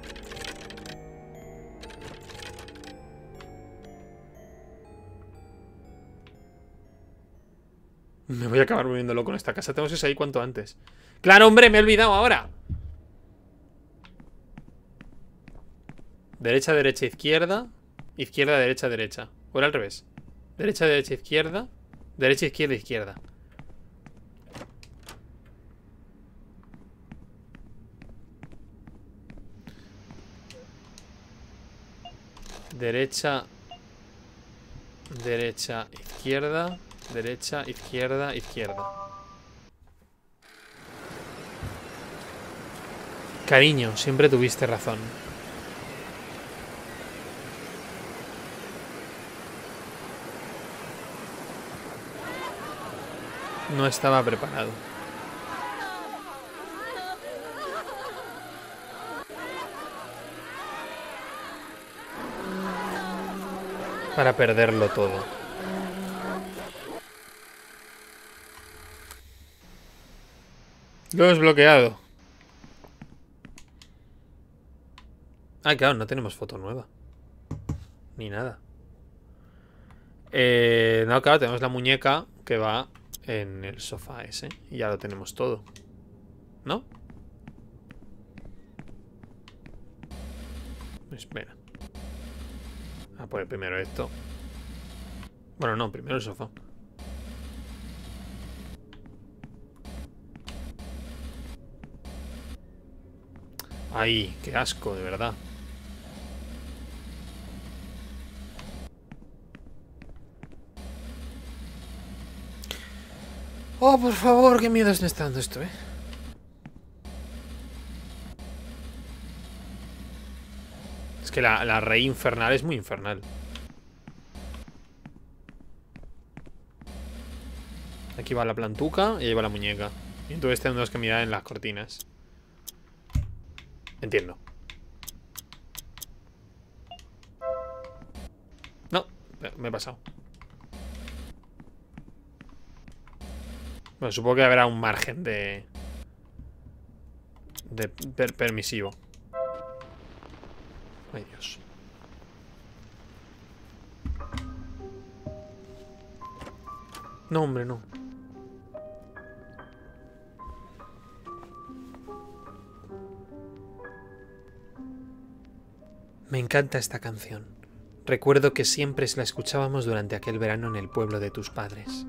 Me voy a acabar volviendo loco en esta casa. Tenemos que salir cuanto antes. ¡Claro, hombre! Me he olvidado ahora. Derecha, derecha, izquierda. Izquierda, derecha, derecha. O era al revés. Derecha, derecha, izquierda. Derecha, izquierda, izquierda. Derecha. Derecha, izquierda. Derecha, izquierda, izquierda. Cariño, siempre tuviste razón. No estaba preparado. Para perderlo todo. Lo he desbloqueado. Ah, claro, no tenemos foto nueva. Ni nada. Eh, no, claro, tenemos la muñeca que va en el sofá ese. Y ya lo tenemos todo. ¿No? Espera. A poner primero esto. Bueno, no, primero el sofá. Ay, qué asco, de verdad. Oh, por favor, qué miedo me está dando esto, eh. Es que la, la rey infernal es muy infernal. Aquí va la plantuca y ahí va la muñeca. Y entonces tenemos que mirar en las cortinas. Entiendo. No, me he pasado. Bueno, supongo que habrá un margen de... De permisivo. Ay, Dios. No, hombre, no. Me encanta esta canción. Recuerdo que siempre la escuchábamos durante aquel verano en el pueblo de tus padres.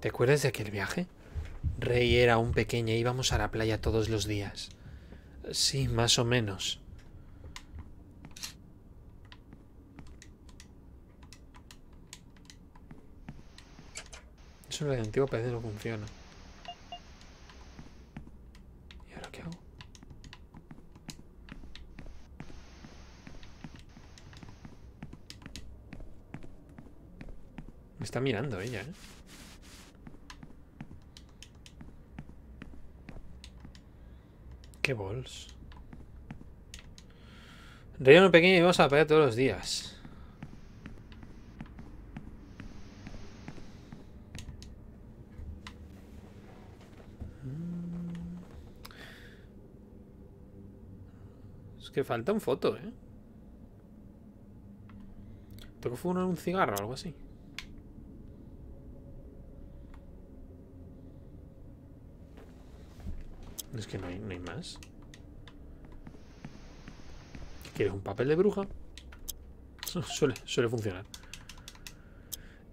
¿Te acuerdas de aquel viaje? Rey era aún pequeña y íbamos a la playa todos los días. Sí, más o menos. Lo de antiguo parece que no funciona. ¿Y ahora qué hago? Me está mirando ella, ¿eh? ¿Qué bols? Reino pequeño y vamos a la todos los días. Que falta un foto, ¿eh? Tengo que fumar un cigarro o algo así. Es que no hay, no hay más. ¿Qué ¿Quieres un papel de bruja? <laughs> Suele, suele funcionar.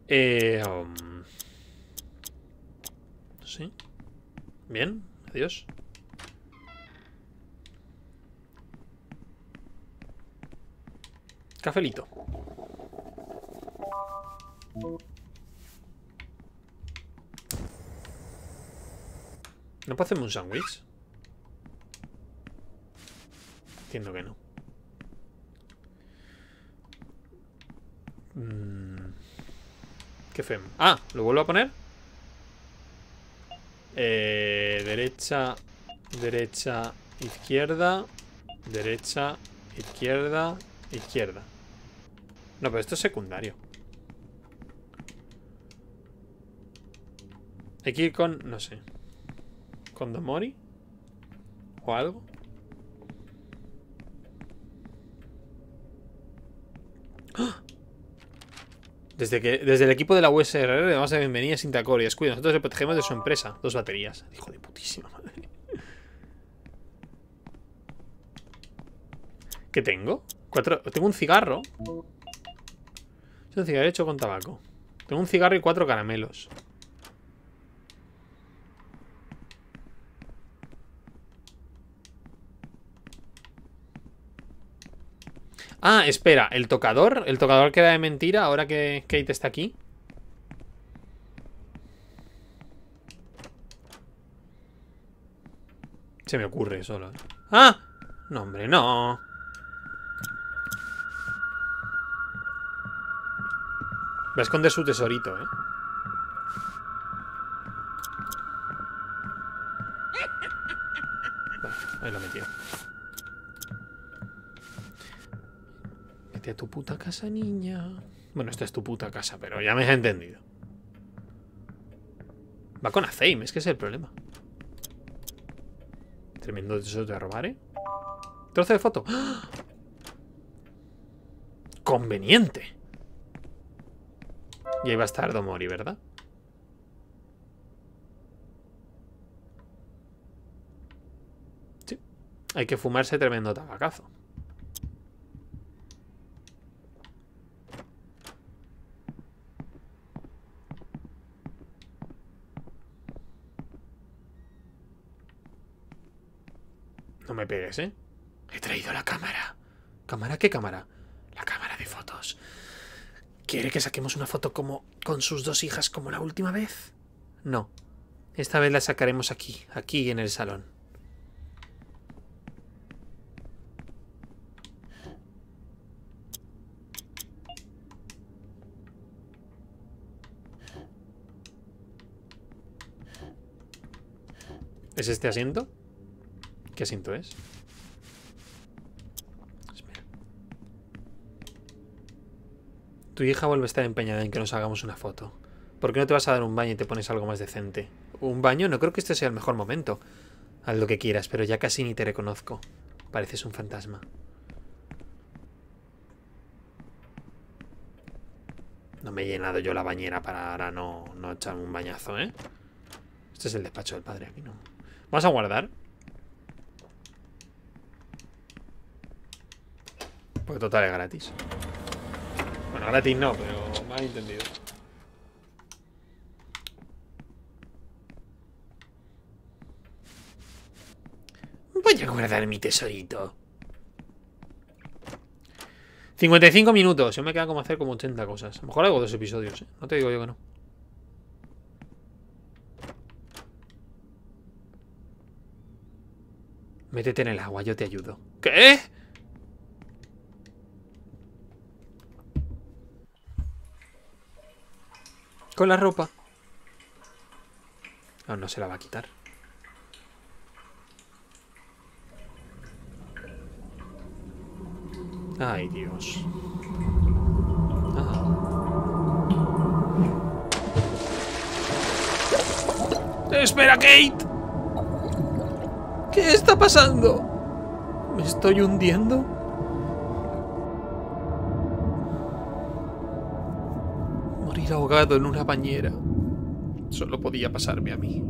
Eh, um, sí. Bien, adiós. Cafelito. ¿No puedo hacerme un sándwich? Entiendo que no. Mm. ¿Qué fem? Ah, ¿lo vuelvo a poner? Eh, derecha, derecha, izquierda, derecha, izquierda, izquierda. No, pero esto es secundario. Hay que ir con... no sé. ¿Con Domori? ¿O algo? ¡Ah! Desde, que, desde el equipo de la USRR le damos la bienvenida a Sintacor y Descuida. Nosotros le protegemos de su empresa. Dos baterías. Hijo de putísima madre. ¿Qué tengo? Cuatro... Tengo un cigarro. Un cigarro hecho con tabaco. Tengo un cigarro y cuatro caramelos. Ah, espera, el tocador El tocador queda de mentira ahora que Kate está aquí Se me ocurre solo. ¡Ah! No, hombre, no Va a esconder su tesorito, ¿eh? Vale, ahí lo metió Vete a tu puta casa, niña Bueno, esta es tu puta casa, pero ya me has entendido Va con Azeim, es que es el problema Tremendo tesoro de robar, ¿eh? Trozo de foto ¡Ah! Conveniente y ahí va a estar Domori, ¿verdad? Sí. Hay que fumarse tremendo tabacazo. No me pegues, ¿eh? He traído la cámara. ¿Cámara? ¿Qué cámara? La cámara de fotos. ¿Quiere que saquemos una foto como con sus dos hijas como la última vez? No. Esta vez la sacaremos aquí, aquí en el salón. ¿Es este asiento? ¿Qué asiento es? Tu hija vuelve a estar empeñada en que nos hagamos una foto. ¿Por qué no te vas a dar un baño y te pones algo más decente? ¿Un baño? No creo que este sea el mejor momento. Haz lo que quieras, pero ya casi ni te reconozco. Pareces un fantasma. No me he llenado yo la bañera para ahora no, no echarme un bañazo, ¿eh? Este es el despacho del padre, aquí no. Vamos a guardar. Porque total es gratis. Gratis no, pero más entendido. Voy a guardar mi tesorito. 55 minutos. Yo me queda como hacer como 80 cosas. A lo mejor hago dos episodios, ¿eh? No te digo yo que no. Métete en el agua, yo te ayudo. ¿Qué? Con la ropa. No, no se la va a quitar. Ay, Dios. Ah. ¡Espera, Kate! ¿Qué está pasando? ¿Me estoy hundiendo? Ahogado en una bañera. Solo podía pasarme a mí.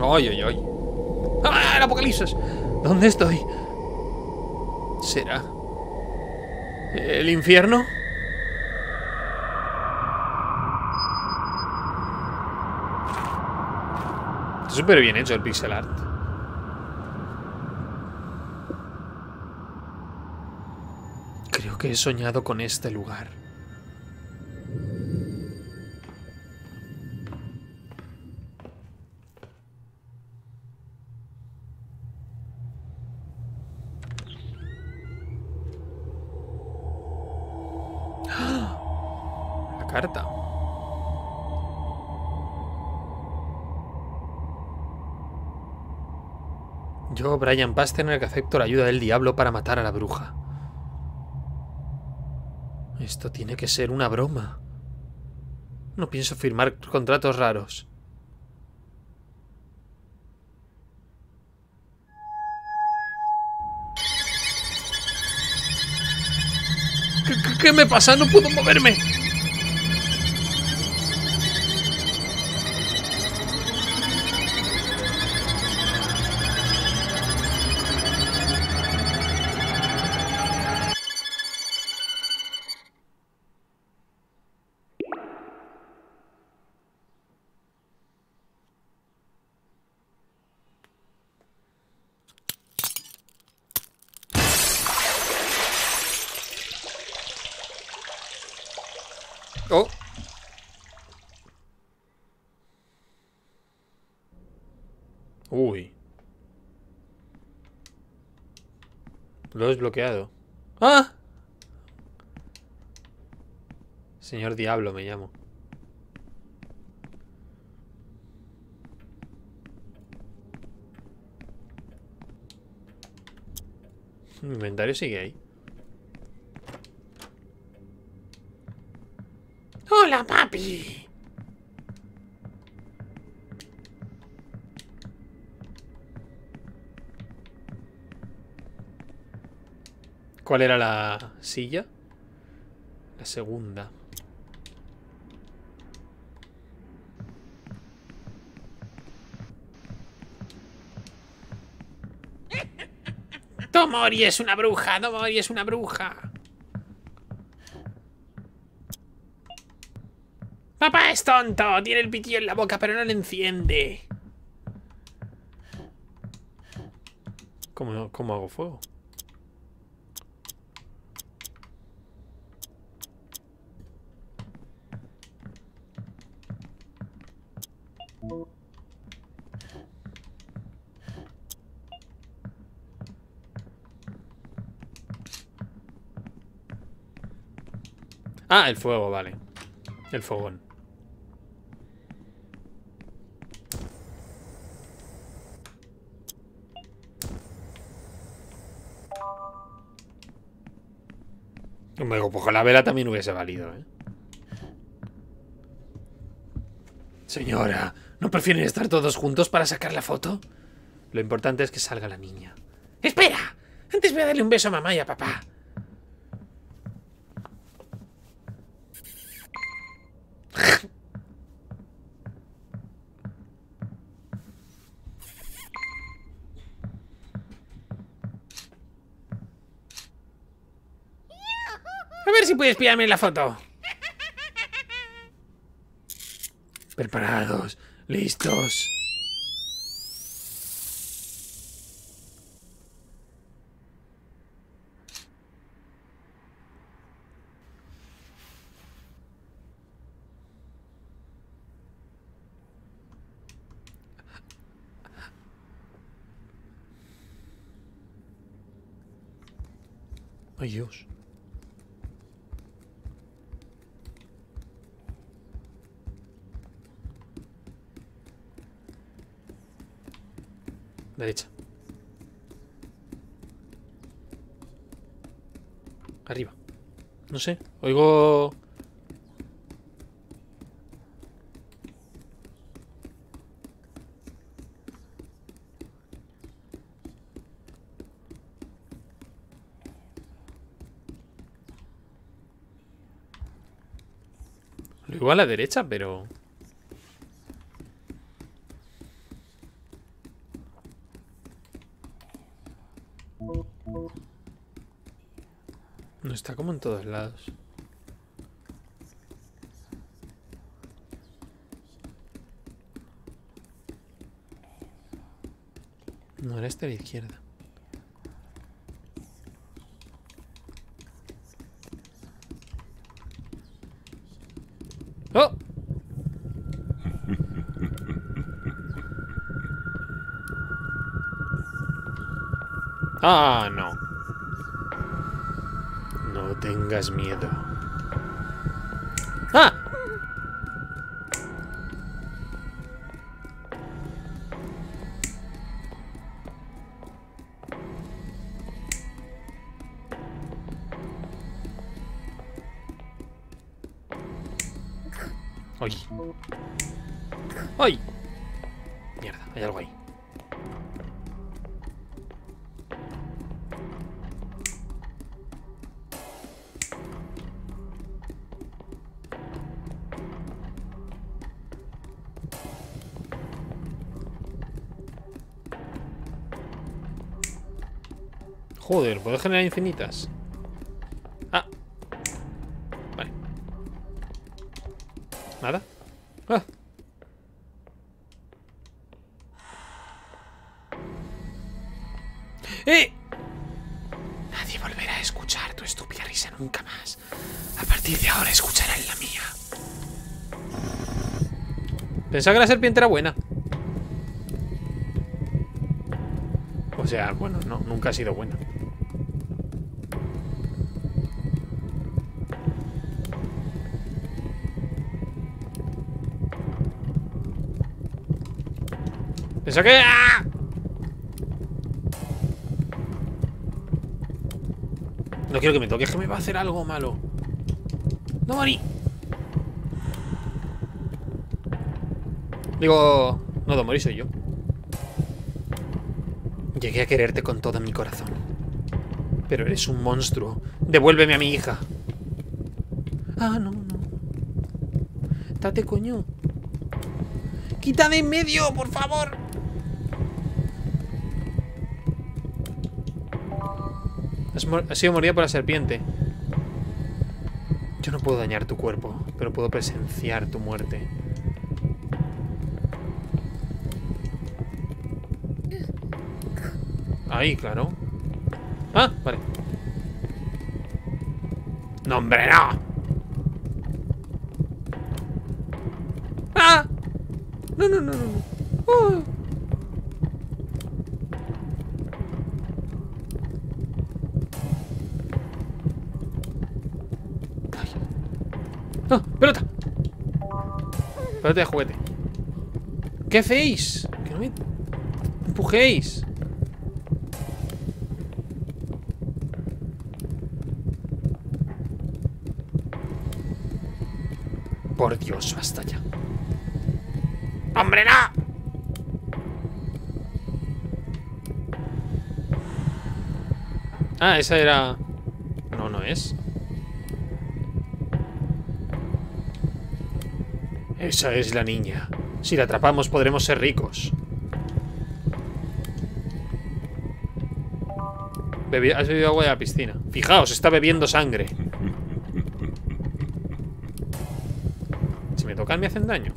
Ay, ay, ay. ¡Ah, el apocalipsis! ¿Dónde estoy? ¿Será? ¿El infierno? Súper bien hecho el pixel art. Creo que he soñado con este lugar. Brian Pasternak, acepto la ayuda del diablo para matar a la bruja. Esto tiene que ser una broma. No pienso firmar contratos raros. ¿Qué, qué- qué me pasa? No puedo moverme. Lo he desbloqueado. ¡Ah! Señor Diablo me llamo. Mi inventario sigue ahí. Hola, papi. ¿Cuál era la silla? La segunda. Tomori es una bruja, Tomori es una bruja. Papá es tonto, tiene el pitillo en la boca, pero no le enciende. ¿Cómo, cómo hago fuego? Ah, el fuego, vale. El fogón. Hombre, pues la vela también hubiese valido, ¿eh? Señora, ¿no prefieren estar todos juntos para sacar la foto? Lo importante es que salga la niña. Espera, antes voy a darle un beso a mamá y a papá. Si puedes pillarme la foto. Preparados, listos. Ay, Dios. Derecha. Arriba. No sé. Oigo... Lo oigo a la derecha, pero... No está como en todos lados. No, era este a la izquierda. ¡Oh! Ah, no. No tengas miedo. ¡Ah! ¿Puedo generar infinitas? Ah. Vale. ¿Nada? Ah. ¡Eh! Nadie volverá a escuchar tu estúpida risa nunca más. A partir de ahora escucharán la mía. Pensaba que la serpiente era buena. O sea, bueno, no, nunca ha sido buena. ¡Ah! No quiero que me toque, es que me va a hacer algo malo. No, Mari. Digo... No, Don Mori soy yo. Llegué a quererte con todo mi corazón. Pero eres un monstruo. Devuélveme a mi hija. Ah, no, no. Date, coño. Quita de en medio, por favor. Has sido mordida por la serpiente. Yo no puedo dañar tu cuerpo, pero puedo presenciar tu muerte. Ahí, claro. Ah, vale. ¡No, hombre, no! ¡Ah! No, no, no, no. no. Oh. Ay. ¡Ah! ¡Pelota! Pelota de juguete. ¿Qué hacéis? Que no me empujéis. Por Dios, basta ya. ¡Hombre, no! Ah, esa era... No, no es. Esa es la niña. Si la atrapamos podremos ser ricos. Has bebido agua de la piscina. Fijaos, está bebiendo sangre. Si me tocan me hacen daño.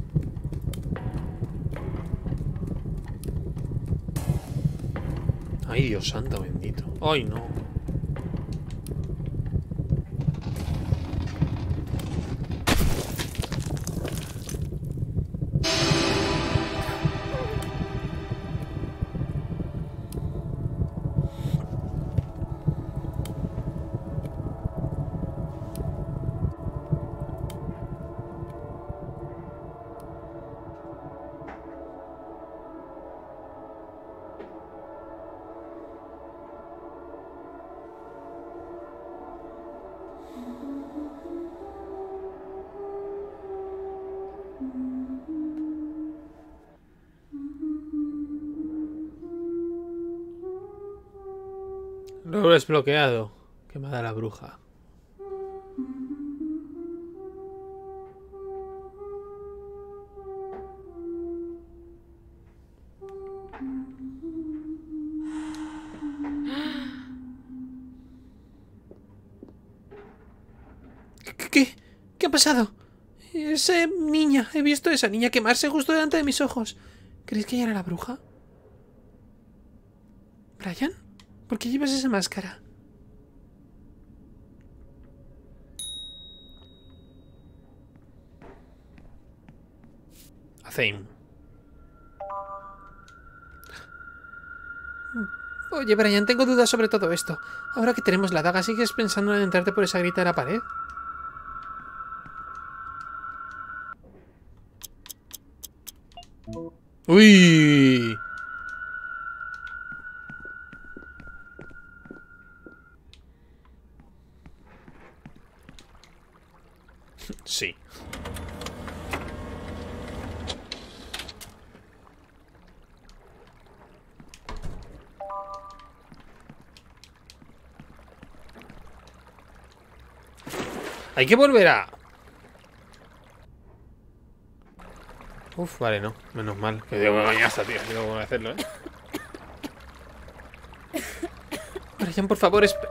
Ay, Dios santo bendito. Ay, no. He desbloqueado. Quemada la bruja. ¿Qué, qué, qué ha pasado? Esa niña, he visto a esa niña quemarse justo delante de mis ojos. ¿Crees que ella era la bruja? ¿Brian? ¿Por qué llevas esa máscara? Azeim. Oye, Brian, tengo dudas sobre todo esto. Ahora que tenemos la daga, ¿sigues pensando en entrarte por esa grita de la pared? ¡Uy! Hay que volver a... Uf, vale, no. Menos mal. Que digo, me hasta, tío. No voy hacerlo, ¿eh? Brian, por favor, esp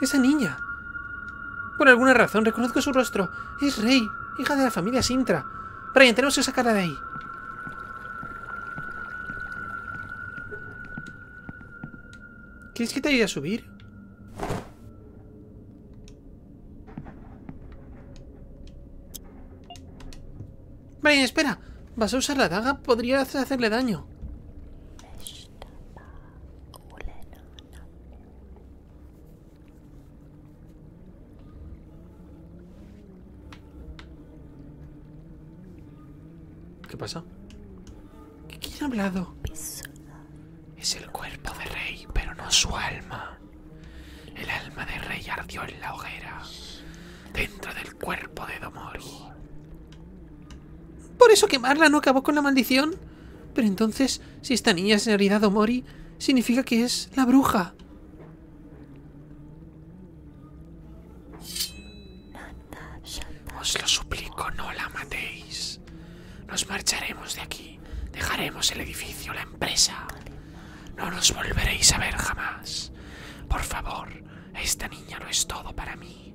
Esa niña. Por alguna razón reconozco su rostro. Es Rey, hija de la familia Sintra. Brian, tenemos que sacarla de ahí. ¿Quieres que te ayude a subir? Brian, espera. ¿Vas a usar la daga? Podría hacerle daño. ¿Qué pasa? ¿Quién ha hablado? Ardió en la hoguera, dentro del cuerpo de Domori. ¿Por eso quemarla no acabó con la maldición? Pero entonces, si esta niña es en realidad Domori, significa que es la bruja. Os lo suplico, no la matéis. Nos marcharemos de aquí. Dejaremos el edificio, la empresa. No nos volveréis a ver jamás. Esta niña no es todo para mí.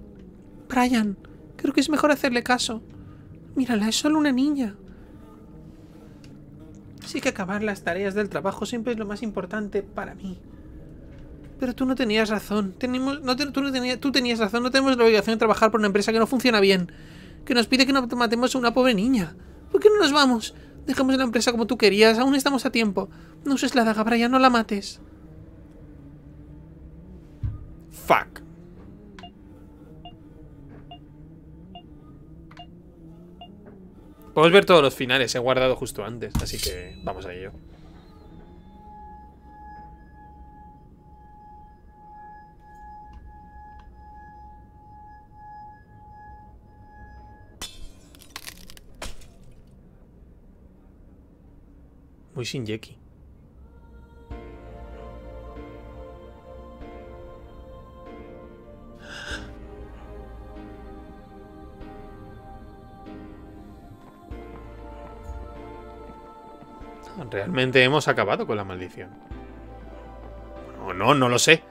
Brian, creo que es mejor hacerle caso. Mírala, es solo una niña. Sí que acabar las tareas del trabajo siempre es lo más importante para mí. Pero tú no tenías razón. Tenemos, no tú, no tenías, tú tenías razón. No tenemos la obligación de trabajar por una empresa que no funciona bien. Que nos pide que no matemos a una pobre niña. ¿Por qué no nos vamos? Dejamos la empresa como tú querías. Aún estamos a tiempo. No uses la daga, Brian. No la mates. Fuck. Podemos ver todos los finales. He guardado justo antes. Así que vamos a ello. Muy Shinjeki. Realmente hemos acabado con la maldición. No, no, no lo sé.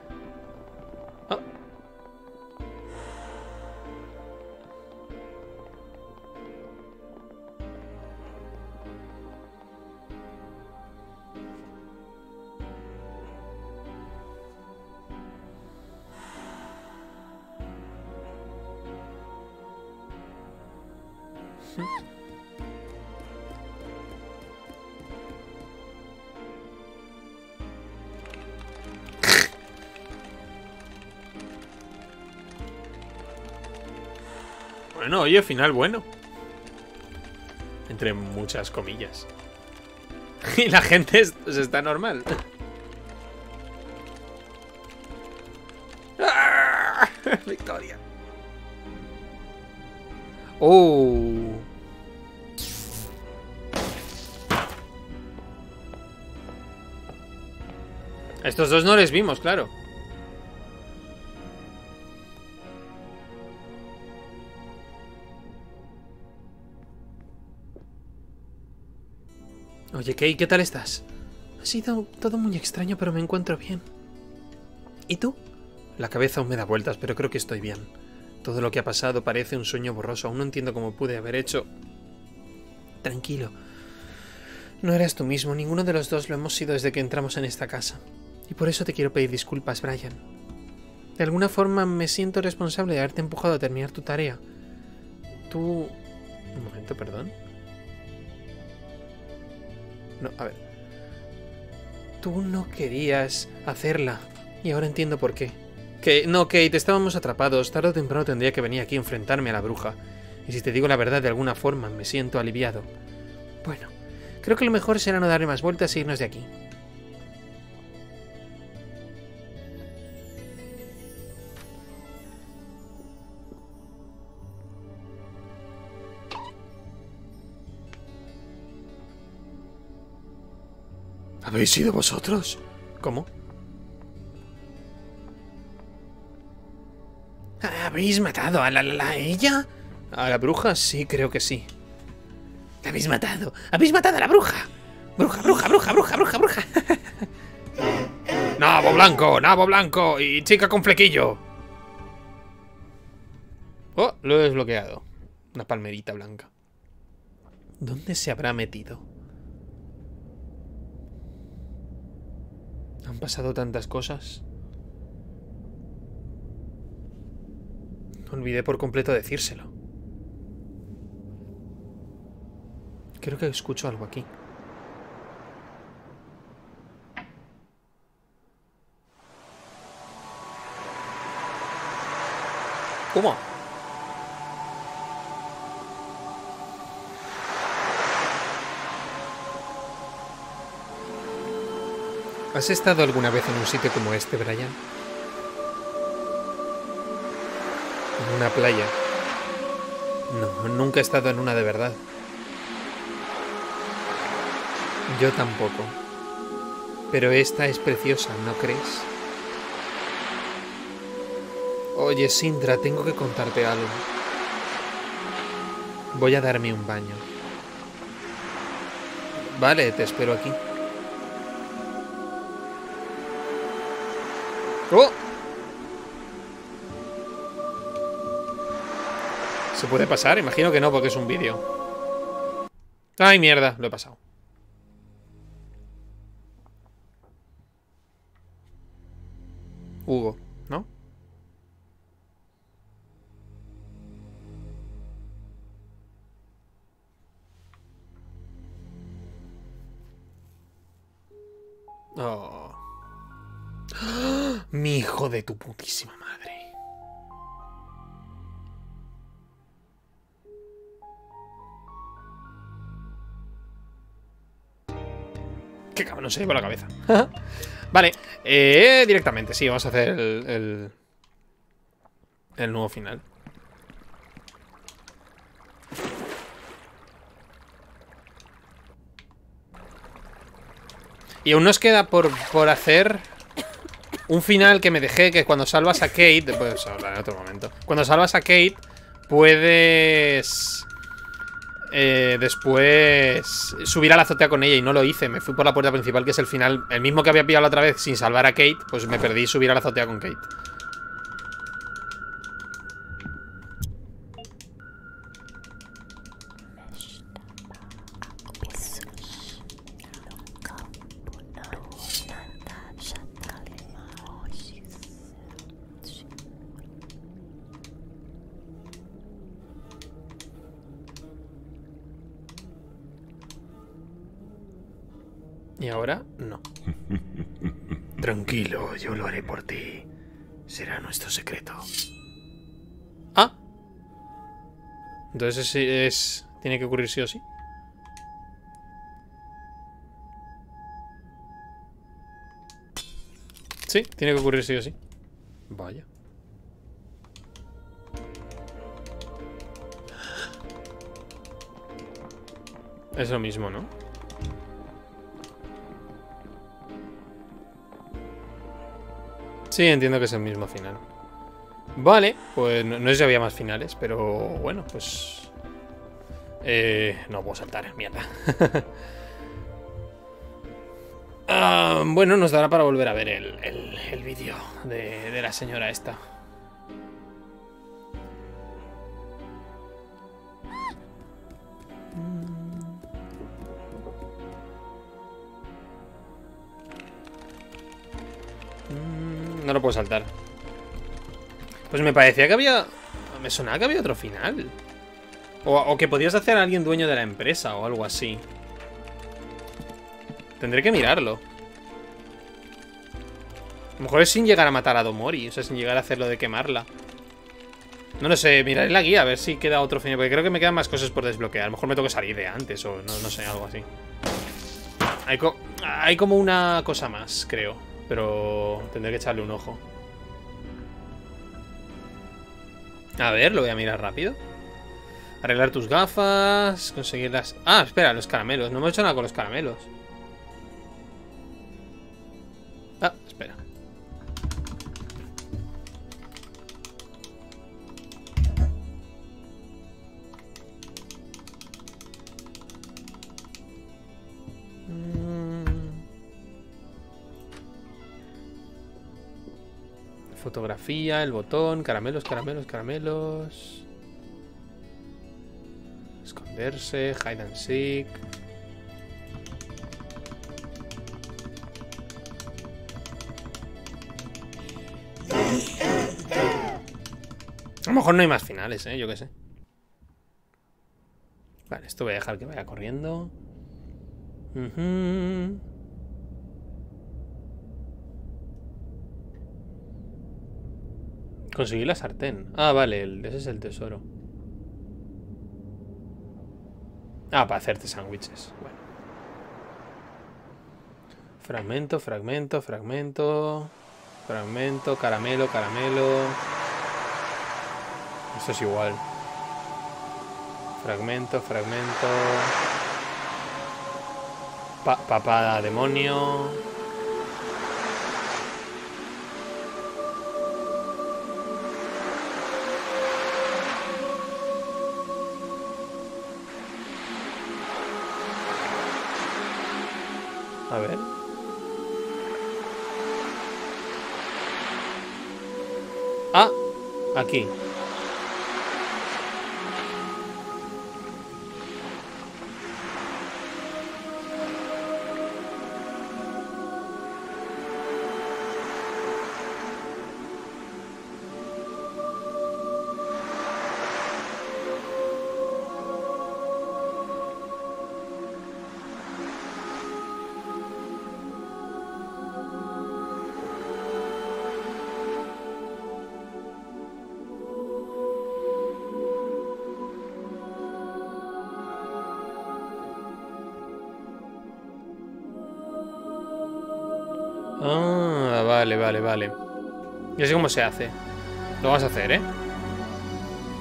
Oye, final bueno. Entre muchas comillas. <laughs> y la gente es- pues, está normal. ¡Ah! <laughs> Victoria. Oh. Estos dos no les vimos, claro. Oye, Kay, ¿qué tal estás? Ha sido todo muy extraño, pero me encuentro bien. ¿Y tú? La cabeza aún me da vueltas, pero creo que estoy bien. Todo lo que ha pasado parece un sueño borroso. Aún no entiendo cómo pude haber hecho. Tranquilo. No eres tú mismo. Ninguno de los dos lo hemos sido desde que entramos en esta casa. Y por eso te quiero pedir disculpas, Brian. De alguna forma me siento responsable de haberte empujado a terminar tu tarea. Tú... Un momento, perdón. No, a ver. Tú no querías hacerla. Y ahora entiendo por qué. Que no, Kate, estábamos atrapados. Tarde o temprano tendría que venir aquí a enfrentarme a la bruja. Y si te digo la verdad de alguna forma, me siento aliviado. Bueno, creo que lo mejor será no darle más vueltas e irnos de aquí. ¿Habéis sido vosotros? ¿Cómo? ¿Habéis matado a la, la- la- ella? ¿A la bruja? Sí, creo que sí. ¿La habéis matado? ¿Habéis matado a la bruja? Bruja, bruja, bruja, bruja, bruja, bruja. <laughs> Nabo blanco, nabo blanco y chica con flequillo. Oh, lo he desbloqueado. Una palmerita blanca. ¿Dónde se habrá metido? Han pasado tantas cosas. Olvidé por completo decírselo. Creo que escucho algo aquí. ¿Cómo? ¿Has estado alguna vez en un sitio como este, Brian? En una playa. No, nunca he estado en una de verdad. Yo tampoco. Pero esta es preciosa, ¿no crees? Oye, Sindra, tengo que contarte algo. Voy a darme un baño. Vale, te espero aquí. ¿Se puede pasar? Imagino que no, porque es un vídeo. ¡Ay, mierda! Lo he pasado. Hugo, ¿no? Oh. <gasps> Mi hijo de tu putísima madre. Cabrón, se lleva la cabeza. <laughs> vale, eh, directamente, sí, vamos a hacer el, el, el nuevo final. Y aún nos queda por, por hacer un final que me dejé, que cuando salvas a Kate... Pues hablar en otro momento. Cuando salvas a Kate, puedes... eh, después subir a la azotea con ella y no lo hice. Me fui por la puerta principal, que es el final. El mismo que había pillado la otra vez sin salvar a Kate, pues me perdí subir a la azotea con Kate. Entonces es, es- Tiene que ocurrir sí o sí. Sí, tiene que ocurrir sí o sí. Vaya. Es lo mismo, ¿no? Sí, entiendo que es el mismo final. Vale, pues no, sé si había más finales, pero bueno, pues... Eh, no puedo saltar, mierda. <laughs> Ah, bueno, nos dará para volver a ver el, el- el vídeo de, de la señora esta. Mm, No lo puedo saltar. Pues me parecía que había... Me sonaba que había otro final. O, que podías hacer a alguien dueño de la empresa o algo así. Tendré que mirarlo. A lo mejor es sin llegar a matar a Domori, o sea, sin llegar a hacerlo de quemarla. No lo sé, miraré la guía a ver si queda otro final, porque creo que me quedan más cosas por desbloquear. A lo mejor me tengo que salir de antes o no, sé, algo así. Hay como una cosa más, creo, pero tendré que echarle un ojo. A ver, lo voy a mirar rápido. Arreglar tus gafas, conseguir las... Ah, espera, los caramelos. No hemos hecho nada con los caramelos. Ah, espera. Fotografía, el botón, caramelos, caramelos, caramelos. Esconderse, hide and seek. A lo mejor no hay más finales, ¿eh? Yo qué sé. Vale, esto voy a dejar que vaya corriendo. Ujú. Conseguir la sartén. Ah, vale, ese es el tesoro. Ah, para hacerte sándwiches. Bueno. Fragmento, fragmento, fragmento. Fragmento, caramelo, caramelo. Esto es igual. Fragmento, fragmento. Pa papada demonio. A ver. Ah, aquí. Vale, vale. Ya sé cómo se hace. Lo vas a hacer, ¿eh?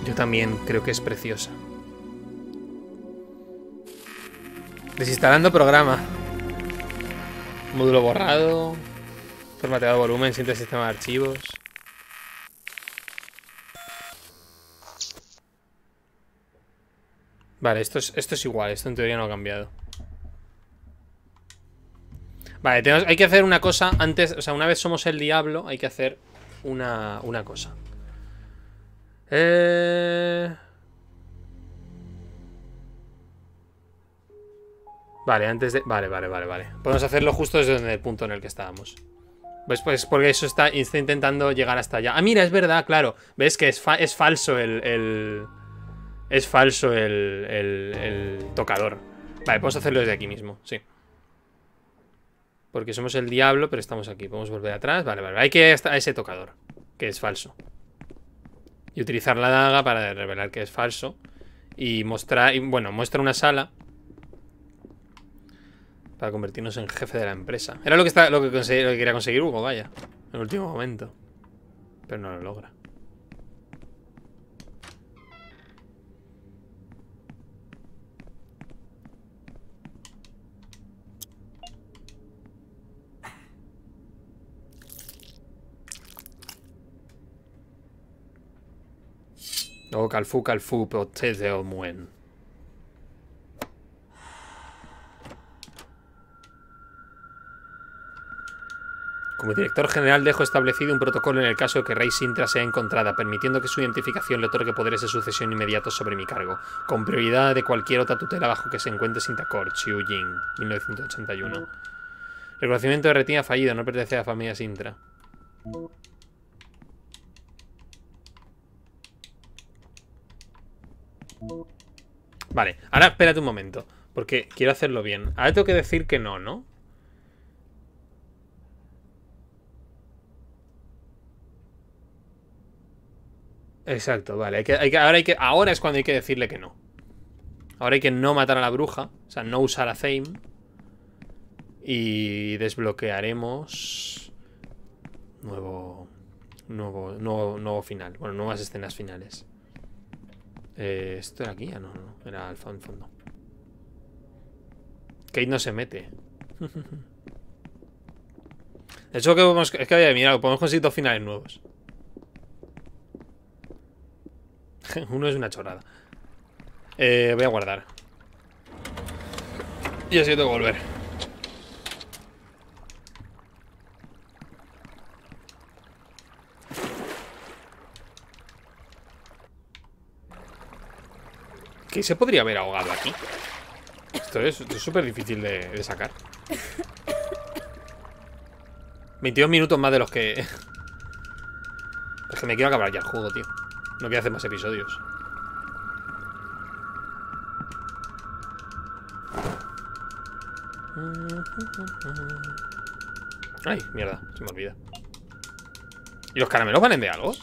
Yo también creo que es preciosa. Desinstalando programa. Módulo borrado. Formateado volumen, siente sistema de archivos. Vale, esto es, esto es igual, esto en teoría no ha cambiado. Vale, hay que hacer una cosa antes, o sea, una vez somos el diablo, hay que hacer una, una cosa. Eh... Vale, antes de... Vale, vale, vale, vale. Podemos hacerlo justo desde el punto en el que estábamos. Pues, pues porque eso está, está intentando llegar hasta allá. Ah, mira, es verdad, claro. ¿Ves que es, es falso el... el- Es falso el, el tocador. Vale, podemos hacerlo desde aquí mismo, sí. Porque somos el diablo, pero estamos aquí. Podemos volver atrás. Vale, vale. Hay que ir hasta ese tocador, que es falso. Y utilizar la daga para revelar que es falso. Y mostrar... Bueno, muestra una sala. Para convertirnos en jefe de la empresa. Era lo que, está, lo que, lo que quería conseguir Hugo, vaya. En el último momento. Pero no lo logra. Oh, Calfu, Calfu, potete o muen. Como director general dejo establecido un protocolo en el caso de que Rey Sintra sea encontrada, permitiendo que su identificación le otorgue poderes de sucesión inmediatos sobre mi cargo, con prioridad de cualquier otra tutela bajo que se encuentre Sintacor, Chiu Jing, 1981. Reconocimiento de retina fallido, no pertenece a la familia Sintra. Vale, ahora espérate un momento, porque quiero hacerlo bien. Ahora tengo que decir que no, ¿no? Exacto, vale. hay que- ahora, hay que, ahora es cuando hay que decirle que no. Ahora hay que no matar a la bruja. O sea, no usar a Zame. Y desbloquearemos. Nuevo. Nuevo, nuevo, nuevo final. Bueno, nuevas escenas finales. Eh, ¿Esto era aquí? Ah, no, no. Era al fo- fondo. Kate no se mete. <laughs> De hecho, que podemos, es que había mirado, podemos conseguir dos finales nuevos. <laughs> Uno es una chorrada. Eh, voy a guardar. Y así tengo que volver. ¿Qué se podría haber ahogado aquí? Esto es súper difícil de, de sacar. 22 minutos más de los que... Es que me quiero acabar ya el juego, tío. No quiero hacer más episodios. Ay, mierda, se me olvida. ¿Y los caramelos valen de algo?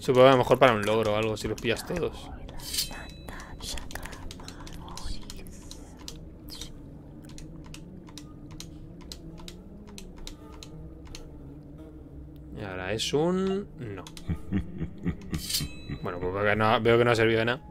Supongo que a lo mejor para un logro o algo, si los pillas todos. Y ahora es un... No. <laughs> Bueno, pues veo que no, veo que no ha servido de nada.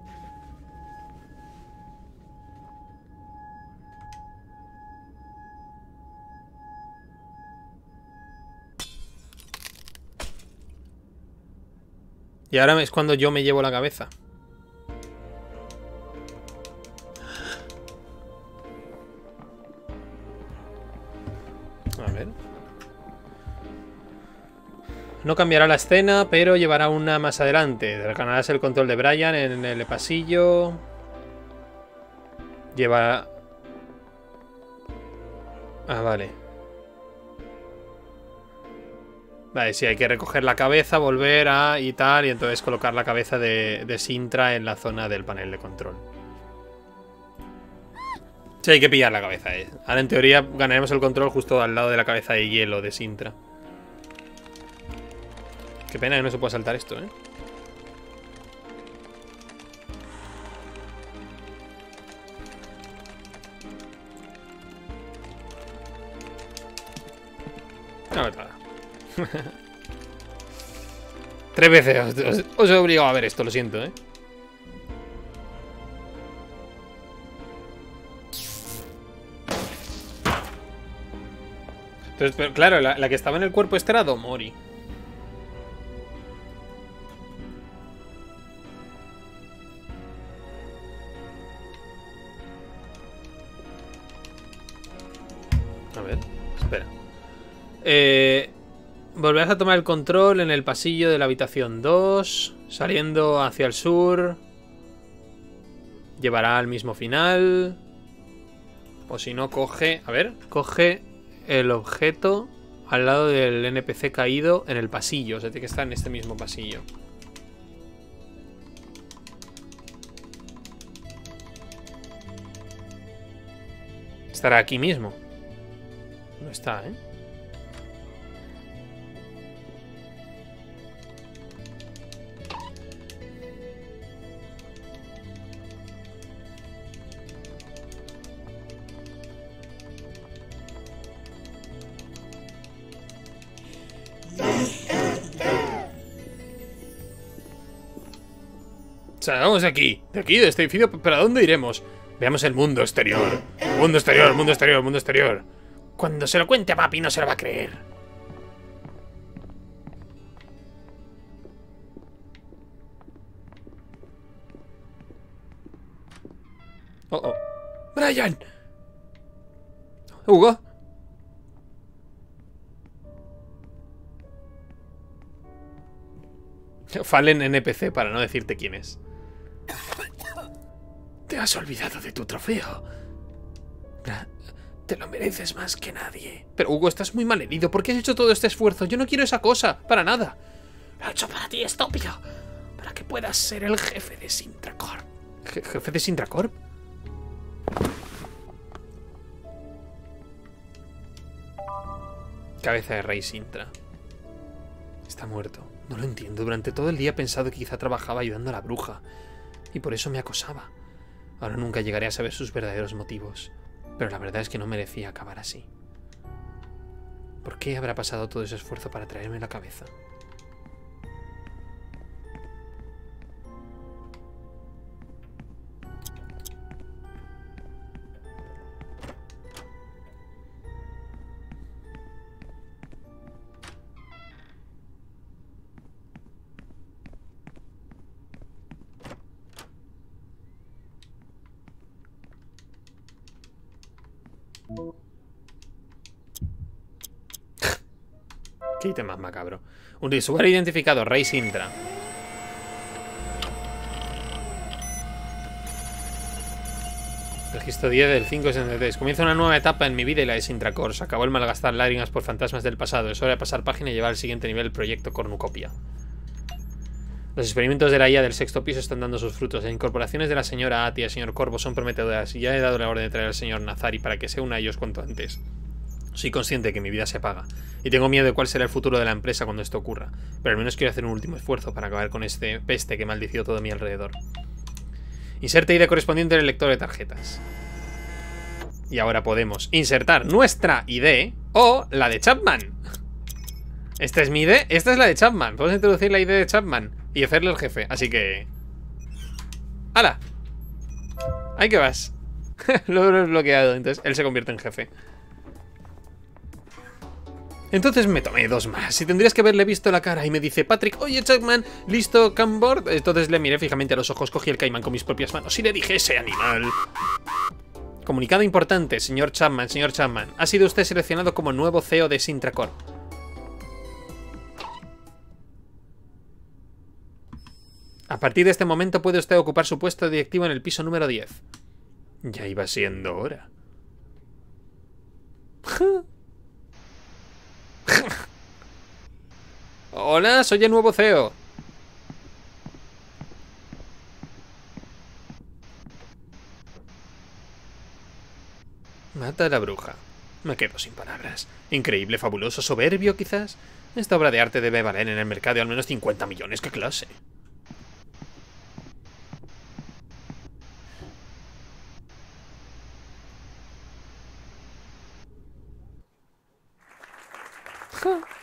Y ahora es cuando yo me llevo la cabeza. A ver. No cambiará la escena, pero llevará una más adelante. Ganarás el control de Brian en el pasillo. Lleva... Ah, vale. Vale, sí, hay que recoger la cabeza, volver a y tal, y entonces colocar la cabeza de, de Sintra en la zona del panel de control. Sí, hay que pillar la cabeza. Eh. Ahora en teoría ganaremos el control justo al lado de la cabeza de hielo de Sintra. Qué pena que no se pueda saltar esto, ¿eh? <laughs> Tres veces os, he obligado a ver esto, lo siento, ¿eh? Entonces, pero claro, la, la que estaba en el cuerpo este era Domori. A ver, espera. Eh, volverás a tomar el control en el pasillo de la habitación 2, saliendo hacia el sur. Llevará al mismo final. O si no, coge... A ver, coge el objeto al lado del NPC caído en el pasillo. O sea, tiene que estar en este mismo pasillo. Estará aquí mismo. No está, ¿eh? Salgamos de aquí, de aquí, de este edificio, ¿pero a dónde iremos? Veamos el mundo exterior. Mundo exterior, mundo exterior, mundo exterior. Cuando se lo cuente a papi no se lo va a creer. Oh, oh. ¡Brian! ¿Hugo? Fallen NPC para no decirte quién es. Te has olvidado de tu trofeo. Te lo mereces más que nadie. Pero Hugo, estás muy mal herido. ¿Por qué has hecho todo este esfuerzo? Yo no quiero esa cosa. Para nada. Lo he hecho para ti, estúpido. Para que puedas ser el jefe de Sintracorp. ¿Jefe de Sintracorp? Cabeza de Rey Sintra. Está muerto. No lo entiendo. Durante todo el día he pensado que quizá trabajaba ayudando a la bruja. Y por eso me acosaba. Ahora nunca llegaré a saber sus verdaderos motivos. Pero la verdad es que no merecía acabar así. ¿Por qué habrá pasado todo ese esfuerzo para traerme la cabeza? Más macabro. Un usuario identificado, Rey Sintra. Registro 10 del 563. Comienza una nueva etapa en mi vida y la de Sintra acabó el malgastar lágrimas por fantasmas del pasado. Es hora de pasar página y llevar al siguiente nivel el proyecto Cornucopia. Los experimentos de la IA del sexto piso están dando sus frutos. Las incorporaciones de la señora Ati y el señor Corvo son prometedoras y ya he dado la orden de traer al señor Nazari para que se una a ellos cuanto antes. Soy consciente de que mi vida se apaga, y tengo miedo de cuál será el futuro de la empresa cuando esto ocurra, pero al menos quiero hacer un último esfuerzo para acabar con este peste que maldició todo a mi alrededor. Inserte ID correspondiente en el lector de tarjetas. Y ahora podemos insertar nuestra ID o la de Chapman. Esta es mi ID, esta es la de Chapman. Podemos introducir la ID de Chapman y hacerle el jefe, así que... ¡Hala! Ahí que vas. <laughs> Lo he bloqueado, entonces él se convierte en jefe. Entonces me tomé dos más y tendrías que haberle visto la cara y me dice Patrick, oye Chuckman, ¿listo, Camboard? Entonces le miré fijamente a los ojos, cogí el caimán con mis propias manos y le dije ese animal. Comunicado importante, señor Chapman, señor Chapman. Ha sido usted seleccionado como nuevo CEO de Sintracorp. A partir de este momento puede usted ocupar su puesto de directivo en el piso número 10. Ya iba siendo hora. <laughs> Hola, soy el nuevo CEO. Mata a la bruja. Me quedo sin palabras. Increíble, fabuloso, soberbio, quizás. Esta obra de arte debe valer en el mercado al menos 50 millones. ¿Qué clase? <laughs>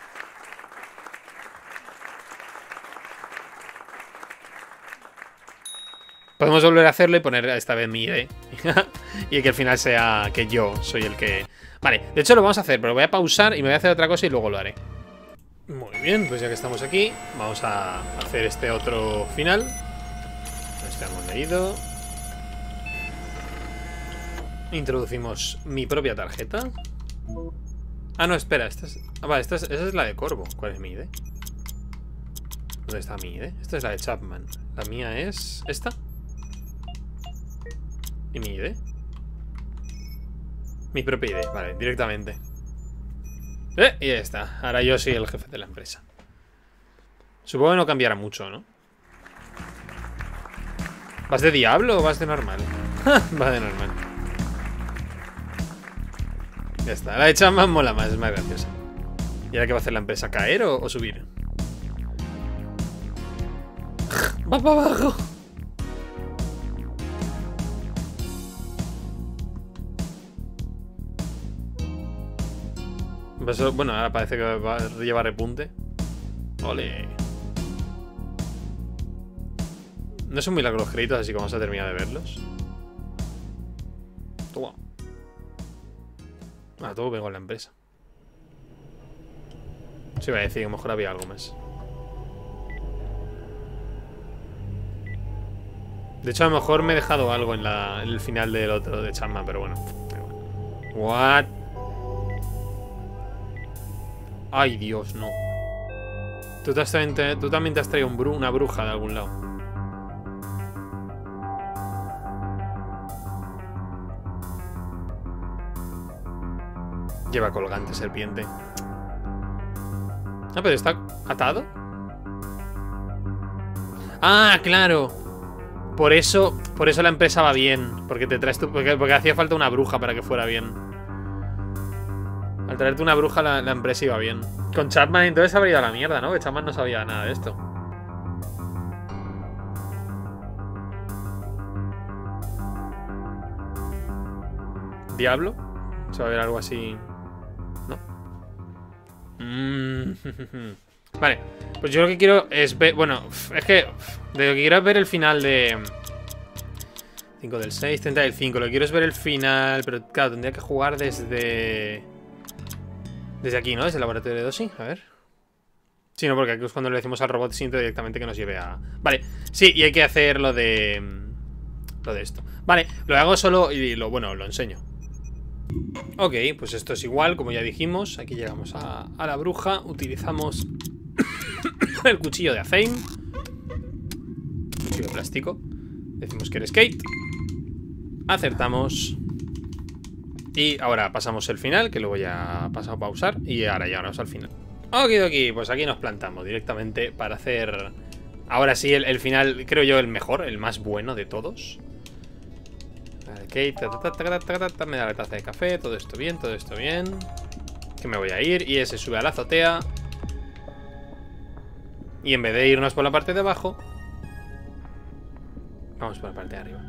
Podemos volver a hacerlo y poner esta vez mi ID. <laughs> y que al final sea que yo soy el que... Vale, de hecho lo vamos a hacer, pero voy a pausar y me voy a hacer otra cosa y luego lo haré. Muy bien, pues ya que estamos aquí, vamos a hacer este otro final. Este hemos leído. Introducimos mi propia tarjeta. Ah, no, espera, esta es... Ah, vale, esta es, esa es la de Corvo. ¿Cuál es mi ID? ¿Dónde está mi ID? Esta es la de Chapman. La mía es... ¿Esta? ¿Y mi ID? Mi propia ID, vale, directamente Eh, y ya está Ahora yo soy el jefe de la empresa Supongo que no cambiará mucho, ¿no? ¿Vas de diablo o vas de normal? <laughs> Va de normal Ya está. La de Chapman mola más, es más graciosa. ¿Y ahora qué va a hacer la empresa? ¿Caer o, o subir? Va para abajo. Bueno, ahora parece que va a llevar repunte. Ole. No son muy largos los créditos, así que vamos a terminar de verlos. Todo vengo en la empresa. Se iba a decir que a lo mejor había algo más. De hecho, a lo mejor me he dejado algo en, la, en el final del otro de Chapman, pero bueno. What? Ay, Dios, no. Tú, también, te has traído una bruja de algún lado. Lleva colgante serpiente. Ah, pero está atado. Ah, claro. Por eso, por eso la empresa va bien. Porque te traes porque hacía falta una bruja para que fuera bien. Al traerte una bruja la, la empresa iba bien. Con Chapman entonces habría ido a la mierda, ¿no? Que Chapman no sabía nada de esto. ¿Diablo? ¿Se va a ver algo así? Mm. <laughs> Vale, pues yo lo que quiero es ver... Bueno, es que... De lo que quiero es ver el final de... 5 del 6, 30 del 5. Lo que quiero es ver el final, pero claro, tendría que jugar desde... Desde aquí, ¿no? Desde el laboratorio de Dosi. A ver. Sí, no, porque aquí es cuando le decimos al robot siento directamente que nos lleve a... Vale, sí, y hay que hacer lo de... Lo de esto. Vale, lo hago solo y lo, bueno, lo enseño. Ok, pues esto es igual, como ya dijimos. Aquí llegamos a, la bruja. Utilizamos <coughs> el cuchillo de Azeim. Cuchillo plástico. Decimos que eres Kate. Acertamos. Y ahora pasamos el final, que luego ya pasado a pausar. Y ahora ya vamos al final. Ok, ok, pues aquí nos plantamos directamente para hacer... Ahora sí, el final, creo yo, el mejor, el más bueno de todos. Ta, me da la taza de café, todo esto bien, todo esto bien. Que me voy a ir y ese sube a la azotea. Y en vez de irnos por la parte de abajo, vamos por la parte de arriba.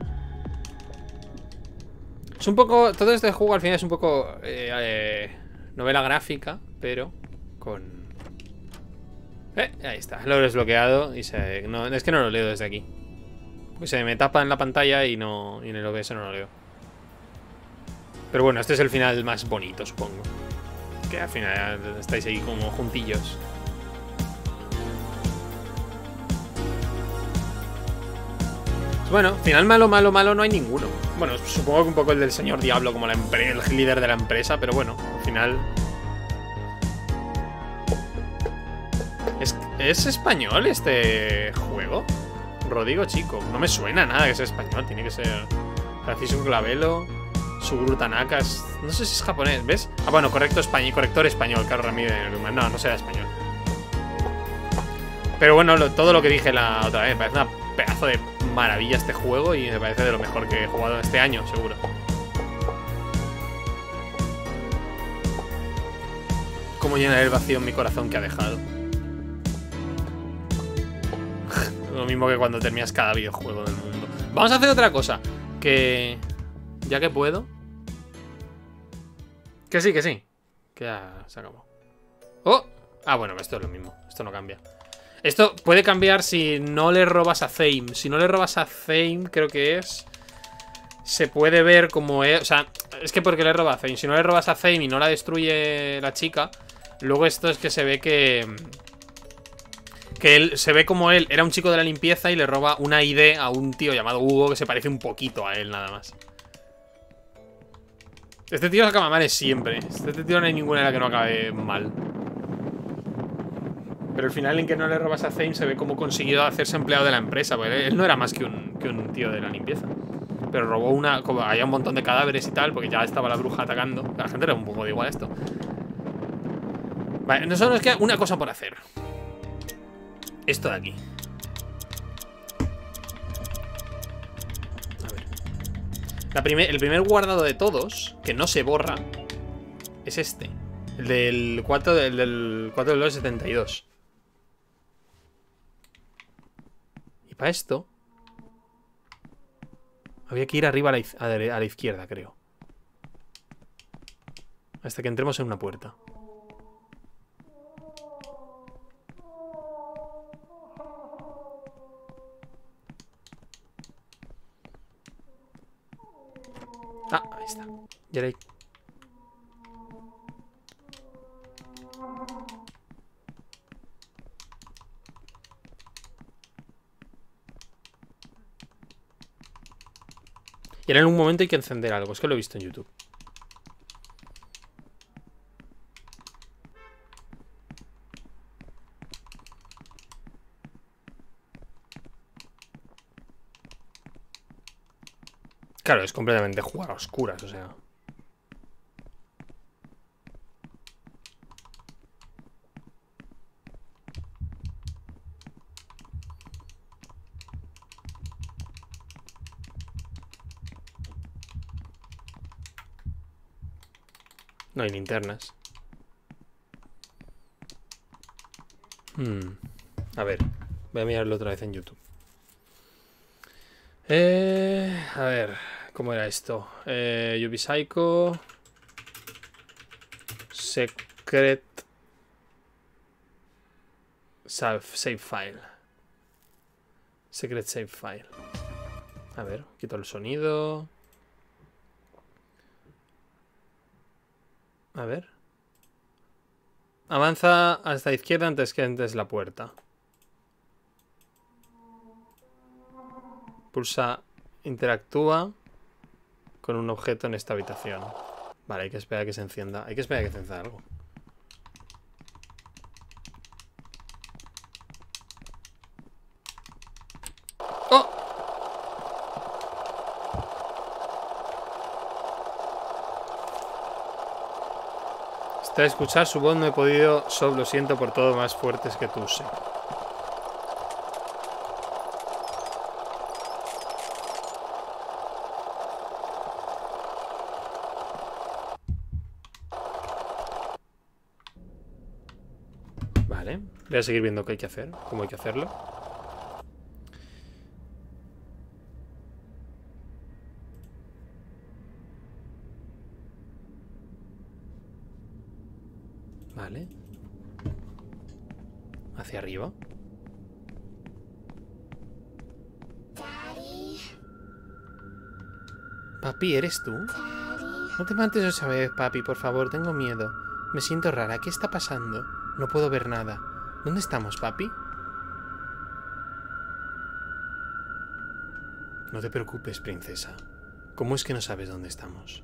Es un poco. Todo este juego al final es un poco. eh, eh, novela gráfica, pero con. Eh, ahí está. Lo he desbloqueado y se. es que no lo leo desde aquí. Porque se me tapa en la pantalla y no. Y en el OBS no lo leo. Pero bueno, este es el final más bonito, supongo. Que al final estáis ahí como juntillos. Bueno, final malo, malo, malo no hay ninguno. Bueno, supongo que un poco el del señor Diablo como el líder de la empresa, pero bueno, al final... ¿Es, ¿Es español este juego? Rodrigo Chico. No me suena nada que sea español, tiene que ser Francisco Clavelo, Suguru Tanaka. No sé si es japonés, ¿ves? Ah, bueno, correcto español, corrector español, Carlos Ramírez. No, no será español. Pero bueno, todo lo que dije la otra vez, me parece una pedazo de maravilla este juego y me parece de lo mejor que he jugado este año, seguro. Cómo llena el vacío en mi corazón que ha dejado. Mismo que cuando terminas cada videojuego del mundo. Vamos a hacer otra cosa. Que... Ya que puedo. Que sí, que sí. Que ya se acabó. ¡Oh! Ah, bueno, esto es lo mismo. Esto no cambia. Esto puede cambiar si no le robas a Zame. Si no le robas a Zame, creo que es. Se puede ver como es. O sea, es que porque le roba a Zame. Si no le robas a Zame y no la destruye la chica, luego esto es que se ve que. Que él se ve como él era un chico de la limpieza y le roba una ID a un tío llamado Hugo que se parece un poquito a él, nada más. Este tío acaba mal siempre. Este tío no hay ninguna en la que no acabe mal. Pero el final en que no le robas a Zane se ve como consiguió hacerse empleado de la empresa. Porque él no era más que un, tío de la limpieza. Pero robó una. Como había un montón de cadáveres y tal, porque ya estaba la bruja atacando. La gente era un poco de igual esto. Vale, no solo nos queda una cosa por hacer. Esto de aquí. A ver. La primer- el primer guardado de todos, que no se borra, es este. El del 4 del, del 4 del 72. Y para esto... Había que ir arriba a la, izquierda, creo. Hasta que entremos en una puerta. Ah, ahí está. Y ahora hay- Y ahora en un momento hay que encender algo. Es que lo he visto en YouTube. Claro, es completamente jugar a oscuras, o sea. No hay linternas. Hmm. A ver, voy a mirarlo otra vez en YouTube. Eh, a ver, ¿cómo era esto? Eh. Secret. Save file. Secret save file. A ver, quito el sonido. A ver. Avanza hasta la izquierda antes que antes la puerta. Pulsa interactúa con un objeto en esta habitación. Vale, hay que esperar a que se encienda. Hay que esperar a que se encienda algo. ¡Oh! Hasta escuchar su voz no he podido, solo lo siento por todo más fuertes que tú, sí. Vale, voy a seguir viendo qué hay que hacer, cómo hay que hacerlo. Vale. Hacia arriba. Papi, ¿eres tú? No te mates otra vez, papi, por favor, tengo miedo. Me siento rara, ¿qué está pasando? No puedo ver nada. ¿Dónde estamos, papi? No te preocupes, princesa. ¿Cómo es que no sabes dónde estamos?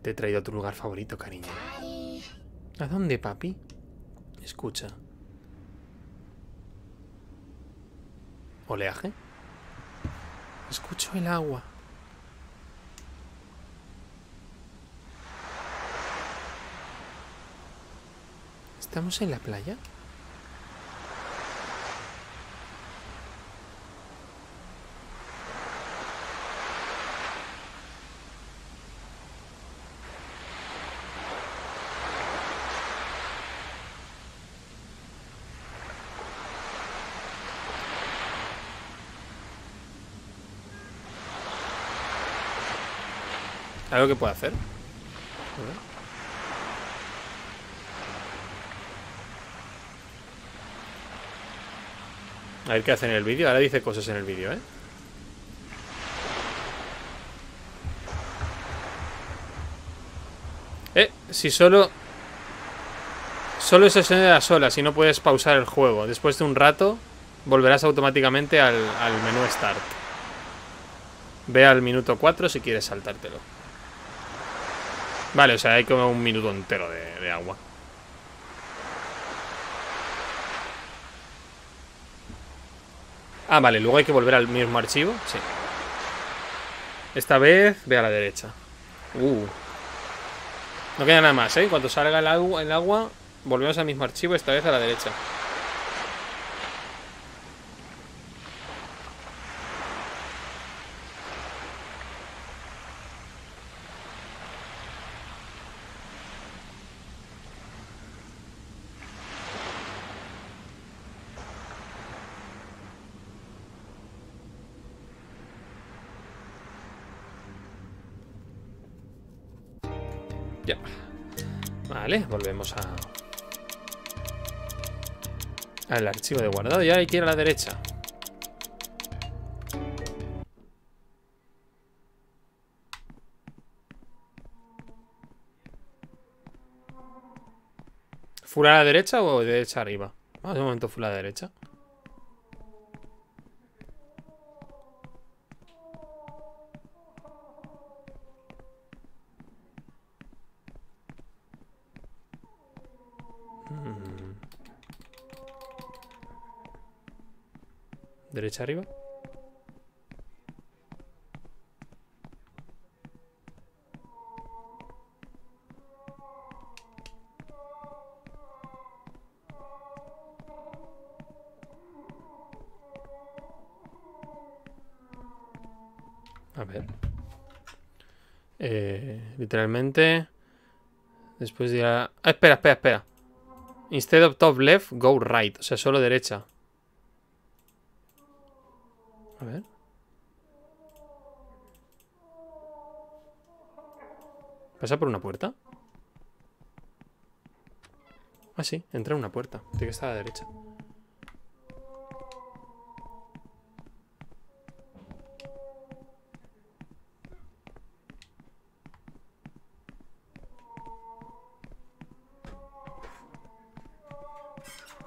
Te he traído a tu lugar favorito, cariño. ¿A dónde, papi? Escucha. ¿Oleaje? Escucho el agua. ¿Estamos en la playa? ¿Algo que pueda hacer? A ver. A ver qué hace en el vídeo. Ahora dice cosas en el vídeo, ¿eh? Eh, si solo... Solo esa escena era sola, si no puedes pausar el juego. Después de un rato, volverás automáticamente al, al menú Start. Ve al minuto 4 si quieres saltártelo. Vale, o sea, hay como un minuto entero de, de agua. Ah, vale, luego hay que volver al mismo archivo. Sí. Esta vez ve a la derecha. Uh. No queda nada más, ¿eh? Cuando salga el agua, el agua, volvemos al mismo archivo, esta vez a la derecha. Ya. Volvemos a... Al archivo de guardado. Y ahora hay que ir a la derecha. ¿Full a la derecha o derecha arriba? Vamos un momento full a la derecha. Mm. ¿Derecha arriba? A ver. Eh, literalmente. Después de... Ah, espera, espera, espera. Instead of top left, go right. O sea, solo derecha. A ver. ¿Pasa por una puerta? Ah, sí, entra en una puerta. Tiene que estar a la derecha.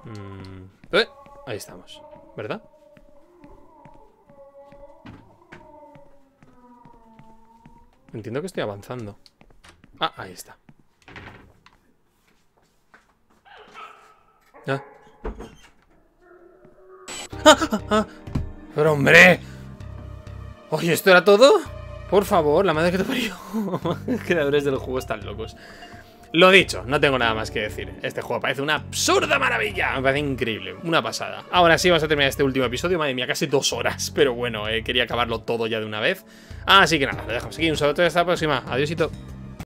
Mm, eh, ahí estamos, ¿verdad? Entiendo que estoy avanzando. Ah, ahí está. Ah. ¡Ah, ah, ah! Pero hombre. Oye, ¿esto era todo? Por favor, la madre que te parió. <laughs> Creadores del juego están locos. Lo dicho, no tengo nada más que decir. Este juego parece una absurda maravilla. Me parece increíble, una pasada. Ahora sí vamos a terminar este último episodio. Madre mía, casi dos horas. Pero bueno, eh, quería acabarlo todo ya de una vez. Así que nada, lo dejamos aquí. Un saludo hasta la próxima. Adiósito.